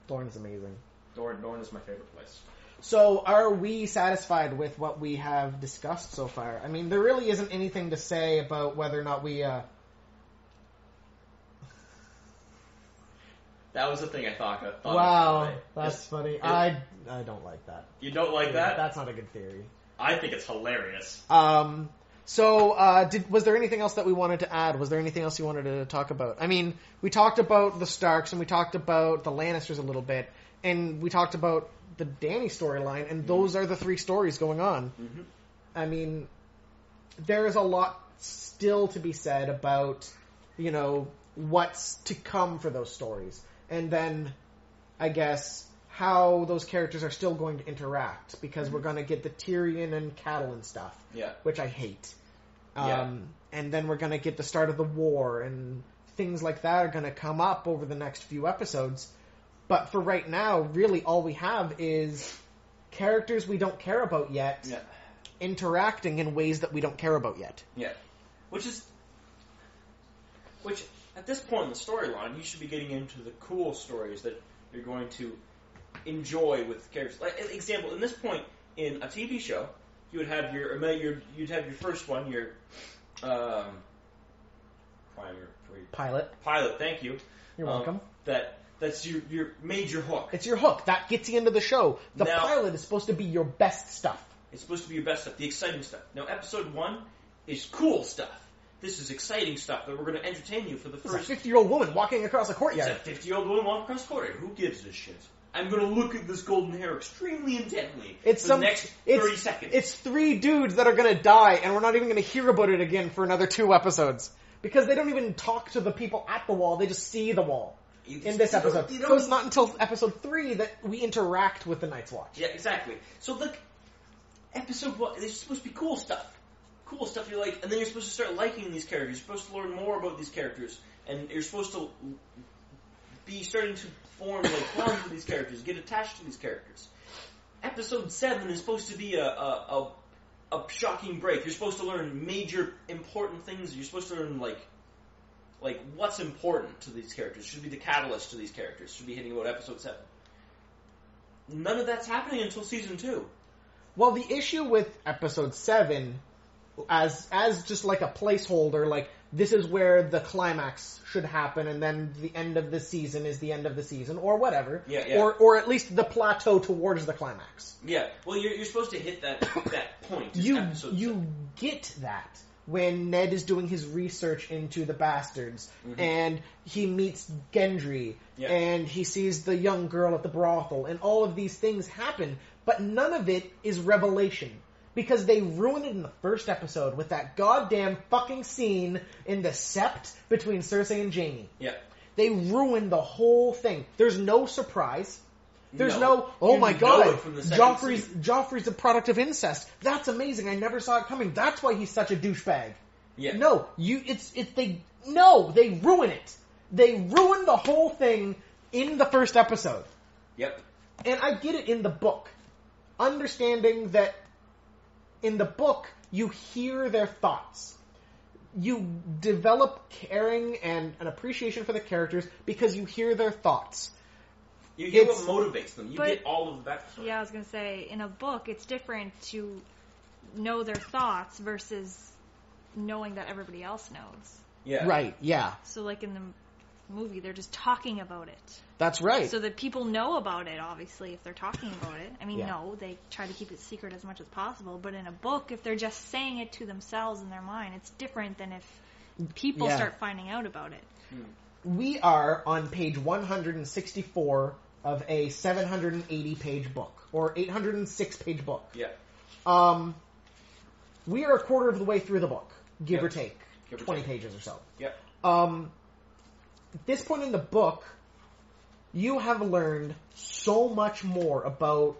S2: Dorne is amazing.
S1: Dorne, Dorne is my favorite place.
S2: So, are we satisfied with what we have discussed so far? I mean, there really isn't anything to say about whether or not we. Uh,
S1: That was the thing I thought. I thought
S2: wow, that's
S1: It's-
S2: funny.
S1: it-
S2: I I don't like that.
S1: You don't like that?
S2: That's not a good theory.
S1: I think it's hilarious.
S2: Um. So, uh, did was there anything else that we wanted to add? Was there anything else you wanted to talk about? I mean, we talked about the Starks and we talked about the Lannisters a little bit, and we talked about the Dany storyline, and those are the three stories going on.
S1: Mhm.
S2: I mean, there is a lot still to be said about, you know, what's to come for those stories, and then, I guess how those characters are still going to interact because we're going to get the Tyrion and Catelyn stuff
S1: Yeah.
S2: which I hate. Um,
S1: Yeah.
S2: And then we're going to get the start of the war, and things like that are going to come up over the next few episodes. But for right now, really all we have is characters we don't care about yet
S1: Yeah.
S2: interacting in ways that we don't care about yet.
S1: Yeah. Which is. Which, at this point in the storyline, you should be getting into the cool stories that you're going to enjoy with characters. Like, example, in this point in a TV show, you would have your, your you'd have your first one, your um, primer,
S2: Pilot,
S1: pilot. Thank you.
S2: you're
S1: Um,
S2: welcome.
S1: That that's your your major hook.
S2: It's your hook. That gets you into the show. The
S1: Now-
S2: pilot is supposed to be your best stuff.
S1: It's supposed to be your best stuff, the exciting stuff. Now, episode one is cool stuff. This is exciting stuff that we're going to entertain you for the
S2: It's a
S1: first
S2: 50 year old woman walking across a
S1: It's
S2: courtyard.
S1: a 50 year old woman walking across the corridor. Who gives a shit? I'm going to look at this golden hair extremely intently
S2: It's
S1: for
S2: some
S1: the next 30
S2: it's,
S1: seconds.
S2: It's three dudes that are going to die, and we're not even going to hear about it again for another two episodes because they don't even talk to the people at the wall; they just see the wall
S1: You-
S2: in this
S1: you don't-
S2: episode.
S1: you
S2: So it's not until episode three that we interact with the Night's Watch.
S1: Yeah, exactly. So look, episode one, there's supposed to be cool stuff. Cool stuff you like, and then you're supposed to start liking these characters. You're supposed to learn more about these characters, and you're supposed to be starting to form like bonds with these characters, get attached to these characters. Episode seven is supposed to be a, a, a, a shocking break. You're supposed to learn major important things. You're supposed to learn like like what's important to these characters. Should be the catalyst to these characters. Should be hitting about episode seven. None of that's happening until season two.
S2: Well, the issue with episode seven, as as just like a placeholder, like this is where the climax should happen, and then the end of the season is the end of the season, or whatever.
S1: Yeah, yeah.
S2: Or or at least the plateau towards the climax.
S1: Yeah, well, you're, you're supposed to hit that that point.
S2: You you
S1: seven.
S2: get that when Ned is doing his research into the bastards, and he meets Gendry,
S1: Mm-hmm. Yeah.
S2: and he sees the young girl at the brothel, and all of these things happen, but none of it is revelation. Because they ruined it in the first episode with that goddamn fucking scene in the sept between Cersei and Jaime.
S1: yeah.
S2: They ruined the whole thing. There's no surprise. There's
S1: No.
S2: no, oh my god,
S1: it from the second
S2: Joffrey's. Joffrey's a product of incest. That's amazing. I never saw it coming. That's why he's such a douchebag.
S1: Yeah.
S2: No, you, it's, it, they, no, they ruin it. They ruin the whole thing in the first episode.
S1: Yep.
S2: And I get it in the book. Understanding that in the book, you hear their thoughts. You develop caring and an appreciation for the characters because you hear their thoughts.
S1: You get what motivates them. You
S5: But-
S1: get all of the backstory.
S5: Yeah, I was gonna say in a book it's different to know their thoughts versus knowing that everybody else knows.
S1: Yeah.
S2: Right, yeah.
S5: So like in the movie. They're just talking about it.
S2: That's right.
S5: So that people know about it, obviously, if they're talking about it. I mean,
S2: Yeah.
S5: no, they try to keep it secret as much as possible. But in a book, if they're just saying it to themselves in their mind, it's different than if people
S2: Yeah.
S5: start finding out about it.
S2: we are on page 164 of a 780 page book or 806 page book.
S1: Yeah.
S2: Um, we are a quarter of the way through the book, give
S1: Yep.
S2: or take
S1: Give or
S2: 20
S1: take.
S2: pages or so.
S1: Yeah.
S2: Um, at this point in the book, you have learned so much more about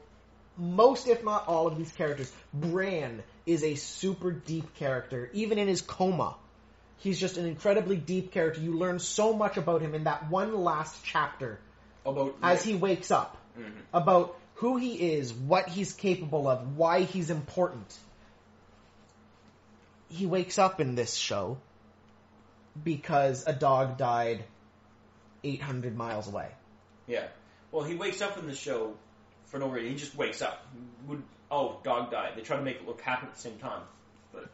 S2: most, if not all, of these characters. Bran is a super deep character, even in his coma. He's just an incredibly deep character. You learn so much about him in that one last chapter
S1: About
S2: as he wakes up
S1: Mhm.
S2: about who he is, what he's capable of, why he's important. He wakes up in this show because a dog died 800 miles away.
S1: Yeah. Well, he wakes up in the show for no reason. He just wakes up. Would oh, dog died. They try to make it look happen at the same time, but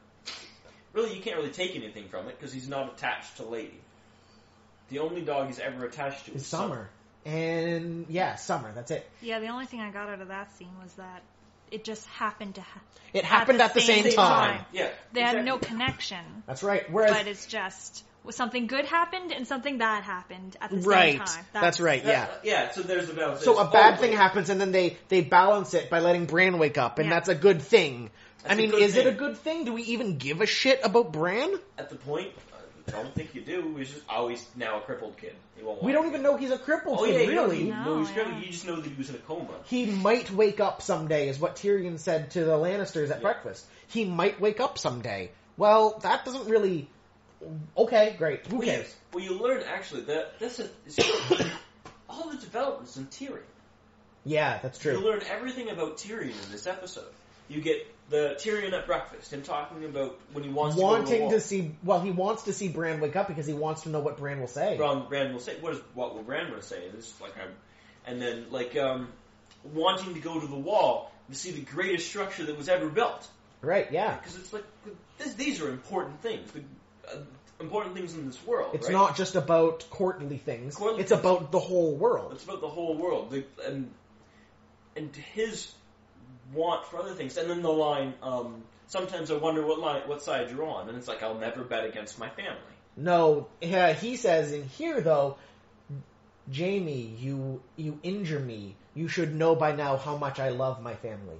S1: really, you can't really take anything from it because he's not attached to Lady. The only dog he's ever attached to is
S2: summer. And yeah, summer, that's it.
S5: Yeah, the only thing I got out of that scene was that it just happened to ha-
S2: It happened at the same,
S5: same
S2: time.
S5: time.
S1: Yeah.
S5: They had no connection,
S2: That's right. Whereas
S5: but it's just well, something good happened and something bad happened at the
S2: right.
S5: same time.
S2: Right, that's right. Yeah.
S1: That- yeah. So there's the balance.
S2: So a bad
S1: always-
S2: thing happens, and then they they balance it by letting Bran wake up, and
S5: Yeah.
S2: that's a good thing. I
S1: That's a
S2: mean,
S1: good
S2: is it a good thing? Do we even give a shit about Bran?
S1: At the point, uh, I don't think you do. He's just always now a crippled kid. Won't.
S2: We don't even know he's a crippled
S1: Oh
S2: kid,
S1: yeah,
S2: really.
S1: even know he's crippled.
S5: yeah.
S1: You just know that he was in a coma.
S2: he might wake up someday, is what Tyrion said to the Lannisters at
S1: Yeah.
S2: breakfast. He might wake up someday. Well, that doesn't really. Okay, great. Who
S1: Well, you,
S2: cares?
S1: well, you learn actually that this is *coughs* all the developments in Tyrion.
S2: Yeah, that's true.
S1: You learn everything about Tyrion in this episode. You get the Tyrion at breakfast, him talking about when he wants to to,
S2: Wanting to see, well, he wants to see Bran wake up because he wants to know what Bran will say.
S1: Bran, Bran will say, "What is what will Bran will say?" This is like, I'm, and then like um, wanting to go to the wall to see the greatest structure that was ever built.
S2: Right? Yeah.
S1: Because it's like this, these are important things, the, important things in this world.
S2: It's
S1: right?
S2: not just about courtly things.
S1: Courtly
S2: it's
S1: things.
S2: about the whole world.
S1: It's about the whole world, the, and and his want for other things. And then the line, um, sometimes I wonder what line, what side you're on, and it's like I'll never bet against my family.
S2: No, yeah, he says in here though, Jaime, you you injure me. You should know by now how much I love my family.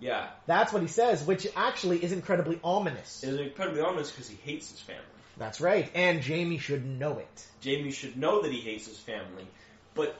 S1: Yeah,
S2: That's what he says, which actually is incredibly ominous.
S1: it's incredibly ominous because he hates his family.
S2: That's right, and Jaime should know it.
S1: Jaime should know that he hates his family, but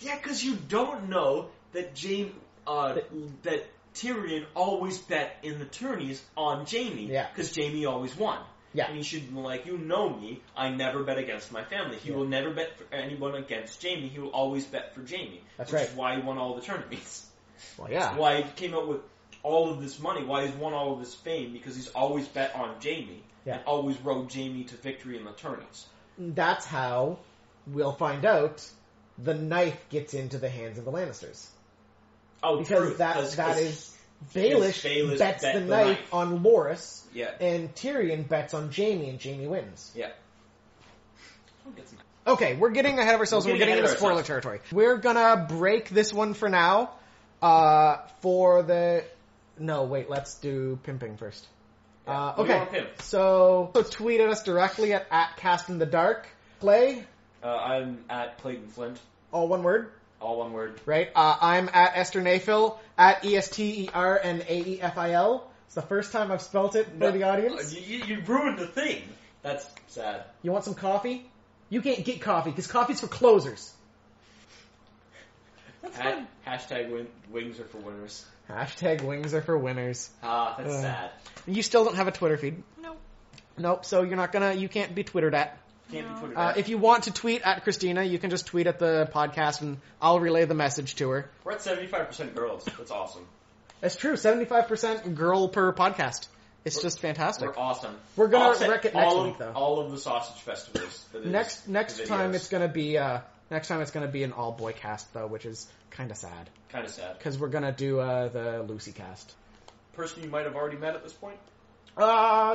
S1: yeah, because you don't know that Jaime, uh, that Tyrion always bet in the tourneys on Jaime.
S2: Yeah.
S1: because Jaime always won.
S2: Yeah.
S1: and he should like you know me. I never bet against my family. He
S2: Yeah.
S1: will never bet for anyone against Jaime. He will always bet for Jaime.
S2: That's
S1: which
S2: right.
S1: Is why he won all the tournaments.
S2: Well, yeah,
S1: Why he came out with all of this money. Why he's won all of this fame because he's always bet on Jaime.
S2: Yeah.
S1: And always rode Jaime to victory in the tourneys.
S2: that's how we'll find out the knife gets into the hands of the Lannisters
S1: Oh,
S2: because
S1: true,
S2: that
S1: 'cause-
S2: that
S1: 'cause-
S2: is Baelish,
S1: Baelish
S2: bets
S1: bet
S2: the,
S1: the
S2: knife,
S1: knife.
S2: on Loras,
S1: yeah,
S2: and Tyrion bets on Jaime, and Jaime wins.
S1: yeah. I'll get some-
S2: Okay, we're getting ahead of ourselves.
S1: We're
S2: We're getting,
S1: getting
S2: into spoiler
S1: ourselves.
S2: territory. We're gonna break this one for now. Uh, for the no, wait, let's do pimping first. Uh,
S1: what do you
S2: okay,
S1: want to pimp?
S2: so so tweet at us directly at, at cast in the dark. Play
S1: Uh, I'm at Clayton Flint.
S2: all one word,
S1: All one word.
S2: right? Uh, I'm at Esther Nafil at E S T E R N A E F I L. It's the first time I've spelt it for the audience.
S1: You, you- you ruined the thing. That's sad.
S2: You want some coffee? You can't get coffee because coffee's for closers.
S1: Ha- hashtag win- wings are for winners.
S2: Hashtag wings are for winners.
S1: Ah, that's
S2: Uh,
S1: sad.
S2: You still don't have a Twitter feed.
S5: Nope.
S2: Nope. So you're not gonna. You can't be twittered at.
S1: Can't
S5: No.
S1: be Twitter.
S2: Uh, if you want to tweet at Kristina, you can just tweet at the podcast, and I'll relay the message to her.
S1: We're at 75% girls. That's awesome.
S2: That's true. Seventy-five percent girl per podcast. It's just fantastic.
S1: We're awesome.
S2: We're gonna
S1: Offset
S2: wreck it next
S1: all
S2: week,
S1: of,
S2: though.
S1: All of the sausage festivals.
S2: Next next time it's gonna be uh next time it's gonna be an all boy cast though, which is kind of sad
S1: kind of sad.
S2: because we're gonna do uh the Lucy cast.
S1: Person you might have already met at this point.
S2: Uh,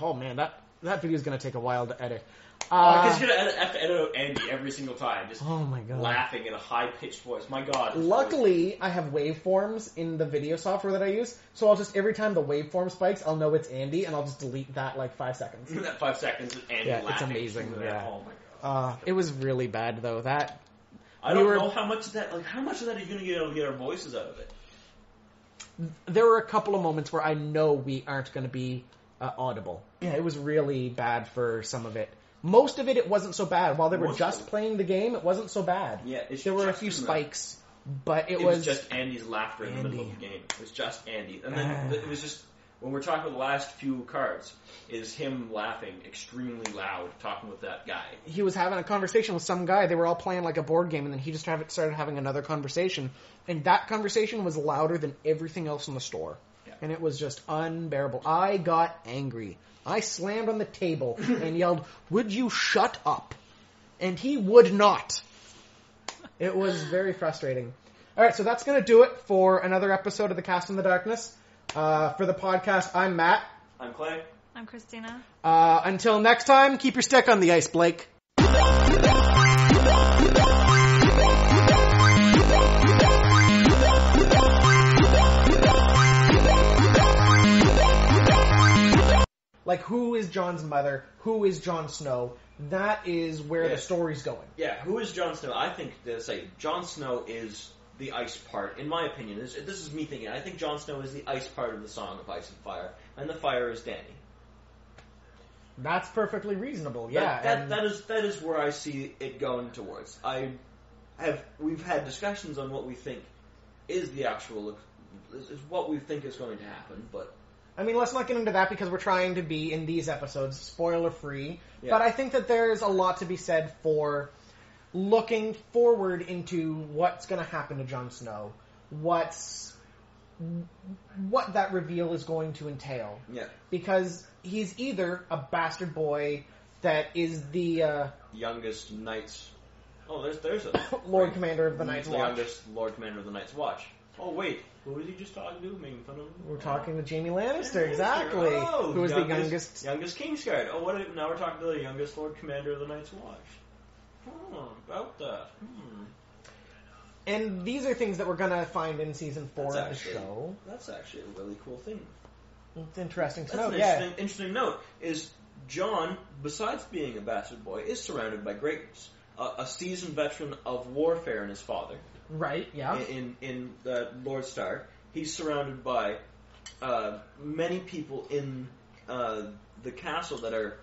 S2: oh man, that that video is gonna take a while to edit. Uh,
S1: Because you're gonna have to edit out Andy every single time, just
S2: oh my god.
S1: laughing in a high pitched voice. My God.
S2: Luckily, I have waveforms in the video software that I use, so I'll just every time the waveform spikes, I'll know it's Andy, and I'll just delete that like five seconds. *laughs*
S1: that five seconds of Andy
S2: Yeah, it's amazing, *laughs* yeah.
S1: Oh my God.
S2: Uh, it was really bad though. That
S1: I don't
S2: were-
S1: know how much of that, like, how much of that are you gonna get able to get our voices out of it?
S2: there were a couple of moments where I know we aren't going to be uh, audible. Yeah, it was really bad for some of it. Most of it, it wasn't so bad. While they were
S1: Most
S2: just
S1: it.
S2: playing the game, it wasn't so bad.
S1: Yeah, it's
S2: there were a few
S1: enough.
S2: spikes, but it,
S1: It, was, just Andy's laughter in the middle of the game. It was just Andy, and then
S2: Ah.
S1: it was just when we're talking about the last few cards, is him laughing extremely loud, talking with that guy.
S2: he was having a conversation with some guy. They were all playing like a board game, and then he just have, started having another conversation, and that conversation was louder than everything else in the store,
S1: Yeah.
S2: and it was just unbearable. I got angry. I slammed on the table *laughs* and yelled, "Would you shut up?" And he would not. It was very frustrating. All right, so that's going to do it for another episode of the Cast in the Darkness. Uh, for the podcast, I'm Matt.
S1: I'm Clay.
S5: I'm Kristina.
S2: Uh, until next time, keep your stick on the ice, Blake. Like, who is Jon's mother? Who is Jon Snow? That is where
S1: Yeah.
S2: the story's going.
S1: Yeah, who is Jon Snow? I think to say Jon Snow is the ice part. In my opinion, this, this is me thinking. I think Jon Snow is the ice part of the Song of Ice and Fire, and the fire is Dany.
S2: That's perfectly reasonable. Yeah,
S1: that, that,
S2: and
S1: that is that is where I see it going towards. I have we've had discussions on what we think is the actual is, what we think is going to happen, but
S2: I mean, let's not get into that because we're trying to be in these episodes spoiler free.
S1: Yeah.
S2: But I think that there's a lot to be said for looking forward into what's going to happen to Jon Snow, what's what that reveal is going to entail,
S1: yeah,
S2: because he's either a bastard boy that is the uh,
S1: youngest knights. Oh, there's there's a *coughs*
S2: Lord Commander of the Night's
S1: the
S2: Watch.
S1: youngest Lord Commander of the Night's Watch. Oh wait, who was he just talking to? Making fun of him?
S2: We're talking to Jaime Lannister, exactly.
S1: Oh,
S2: who is the youngest?
S1: youngest Kingsguard. Oh, what? Now we're talking to the youngest Lord Commander of the Night's Watch. Oh, about that. Hmm.
S2: And these are things that we're going to find in season four
S1: That's
S2: of the show.
S1: That's actually a really cool thing.
S2: It's interesting to
S1: That's
S2: know.
S1: an
S2: Yeah.
S1: interesting, interesting note. Is Jon, besides being a bastard boy, is surrounded by greatness. A, a seasoned veteran of warfare in his father.
S2: Right. Yeah.
S1: In in uh, Lord Stark, he's surrounded by uh, many people in uh, the castle that are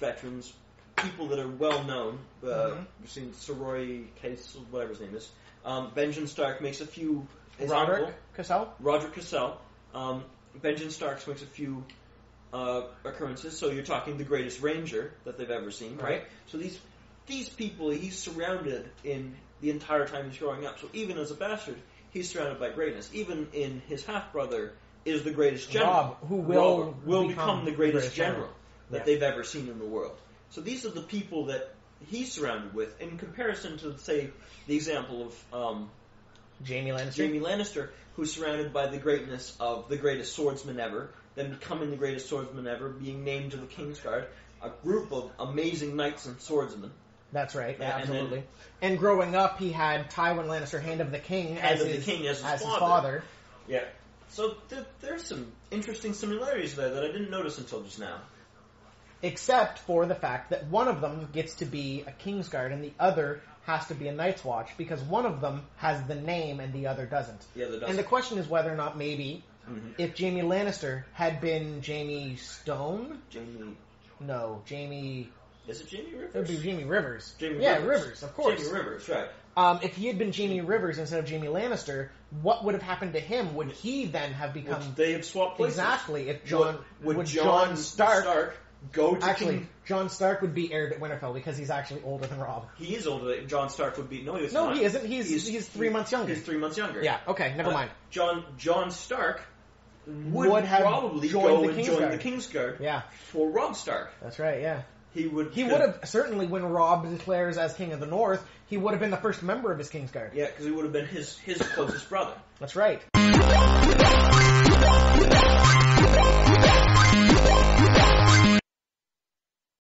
S1: veterans, people that are well known. Uh,
S2: Mhm.
S1: We've seen Soroy Case, whatever his name is. Um, Benjen Stark makes a few. Rodrik
S2: Cassel.
S1: Rodrik Cassel. Um, Benjen Starks makes a few uh, occurrences. So you're talking the greatest ranger that they've ever seen, right?
S2: Right.
S1: So these these people he's surrounded in the entire time he's growing up. So even as a bastard, he's surrounded by greatness. Even in his half brother is the greatest general.
S2: Robb, who will
S1: Robb will
S2: become
S1: become, the
S2: the
S1: greatest,
S2: greatest
S1: general,
S2: general.
S1: that
S2: Yeah.
S1: they've ever seen in the world. So these are the people that he's surrounded with in comparison to say the example of um,
S2: Jaime Lannister.
S1: Jaime Lannister, who's surrounded by the greatness of the greatest swordsman ever, then becoming the greatest swordsman ever, being named to the Kingsguard, a group of amazing knights and swordsmen.
S2: That's right.
S1: Yeah, and
S2: absolutely. And, growing up, he had Tywin Lannister, Hand of the King, as
S1: of the
S2: his,
S1: King as his
S2: as
S1: father.
S2: father.
S1: Yeah. So th- there's some interesting similarities there that I didn't notice until just now.
S2: Except for the fact that one of them gets to be a Kingsguard and the other has to be a Night's Watch because one of them has the name and the other doesn't.
S1: Yeah, that does.
S2: And the question is whether or not maybe
S1: Mhm.
S2: if Jaime Lannister had been Jaime Stone,
S1: Jaime.
S2: no, Jaime,
S1: Is it Jaime Rivers?
S2: it would be Jaime Rivers.
S1: Jaime
S2: yeah,
S1: Rivers.
S2: Rivers, of course.
S1: Jaime Rivers, right.
S2: Um, if he had been Jaime Rivers instead of Jaime Lannister, what would have happened to him? Would he then have become
S1: Which they have swapped places.
S2: exactly if Jon
S1: would,
S2: would
S1: Jon,
S2: Jon Stark,
S1: Stark go to
S2: actually
S1: King-
S2: Jon Stark would be heir to Winterfell because he's actually older than Robb.
S1: He is older. Jon Stark would be no. He's
S2: No,
S1: not.
S2: he isn't. He's- he's three months younger.
S1: He's three months younger.
S2: Yeah, okay, never
S1: Uh,
S2: mind.
S1: Jon Jon Stark would,
S2: Would have
S1: probably
S2: joined
S1: go
S2: the
S1: and join
S2: Kingsguard.
S1: the Kingsguard
S2: Yeah,
S1: for Robb Stark.
S2: that's right. Yeah,
S1: He would.
S2: he would have certainly when Robb declares as King of the North, he would have been the first member of his Kingsguard.
S1: Yeah, because he would have been his his closest brother.
S2: That's right.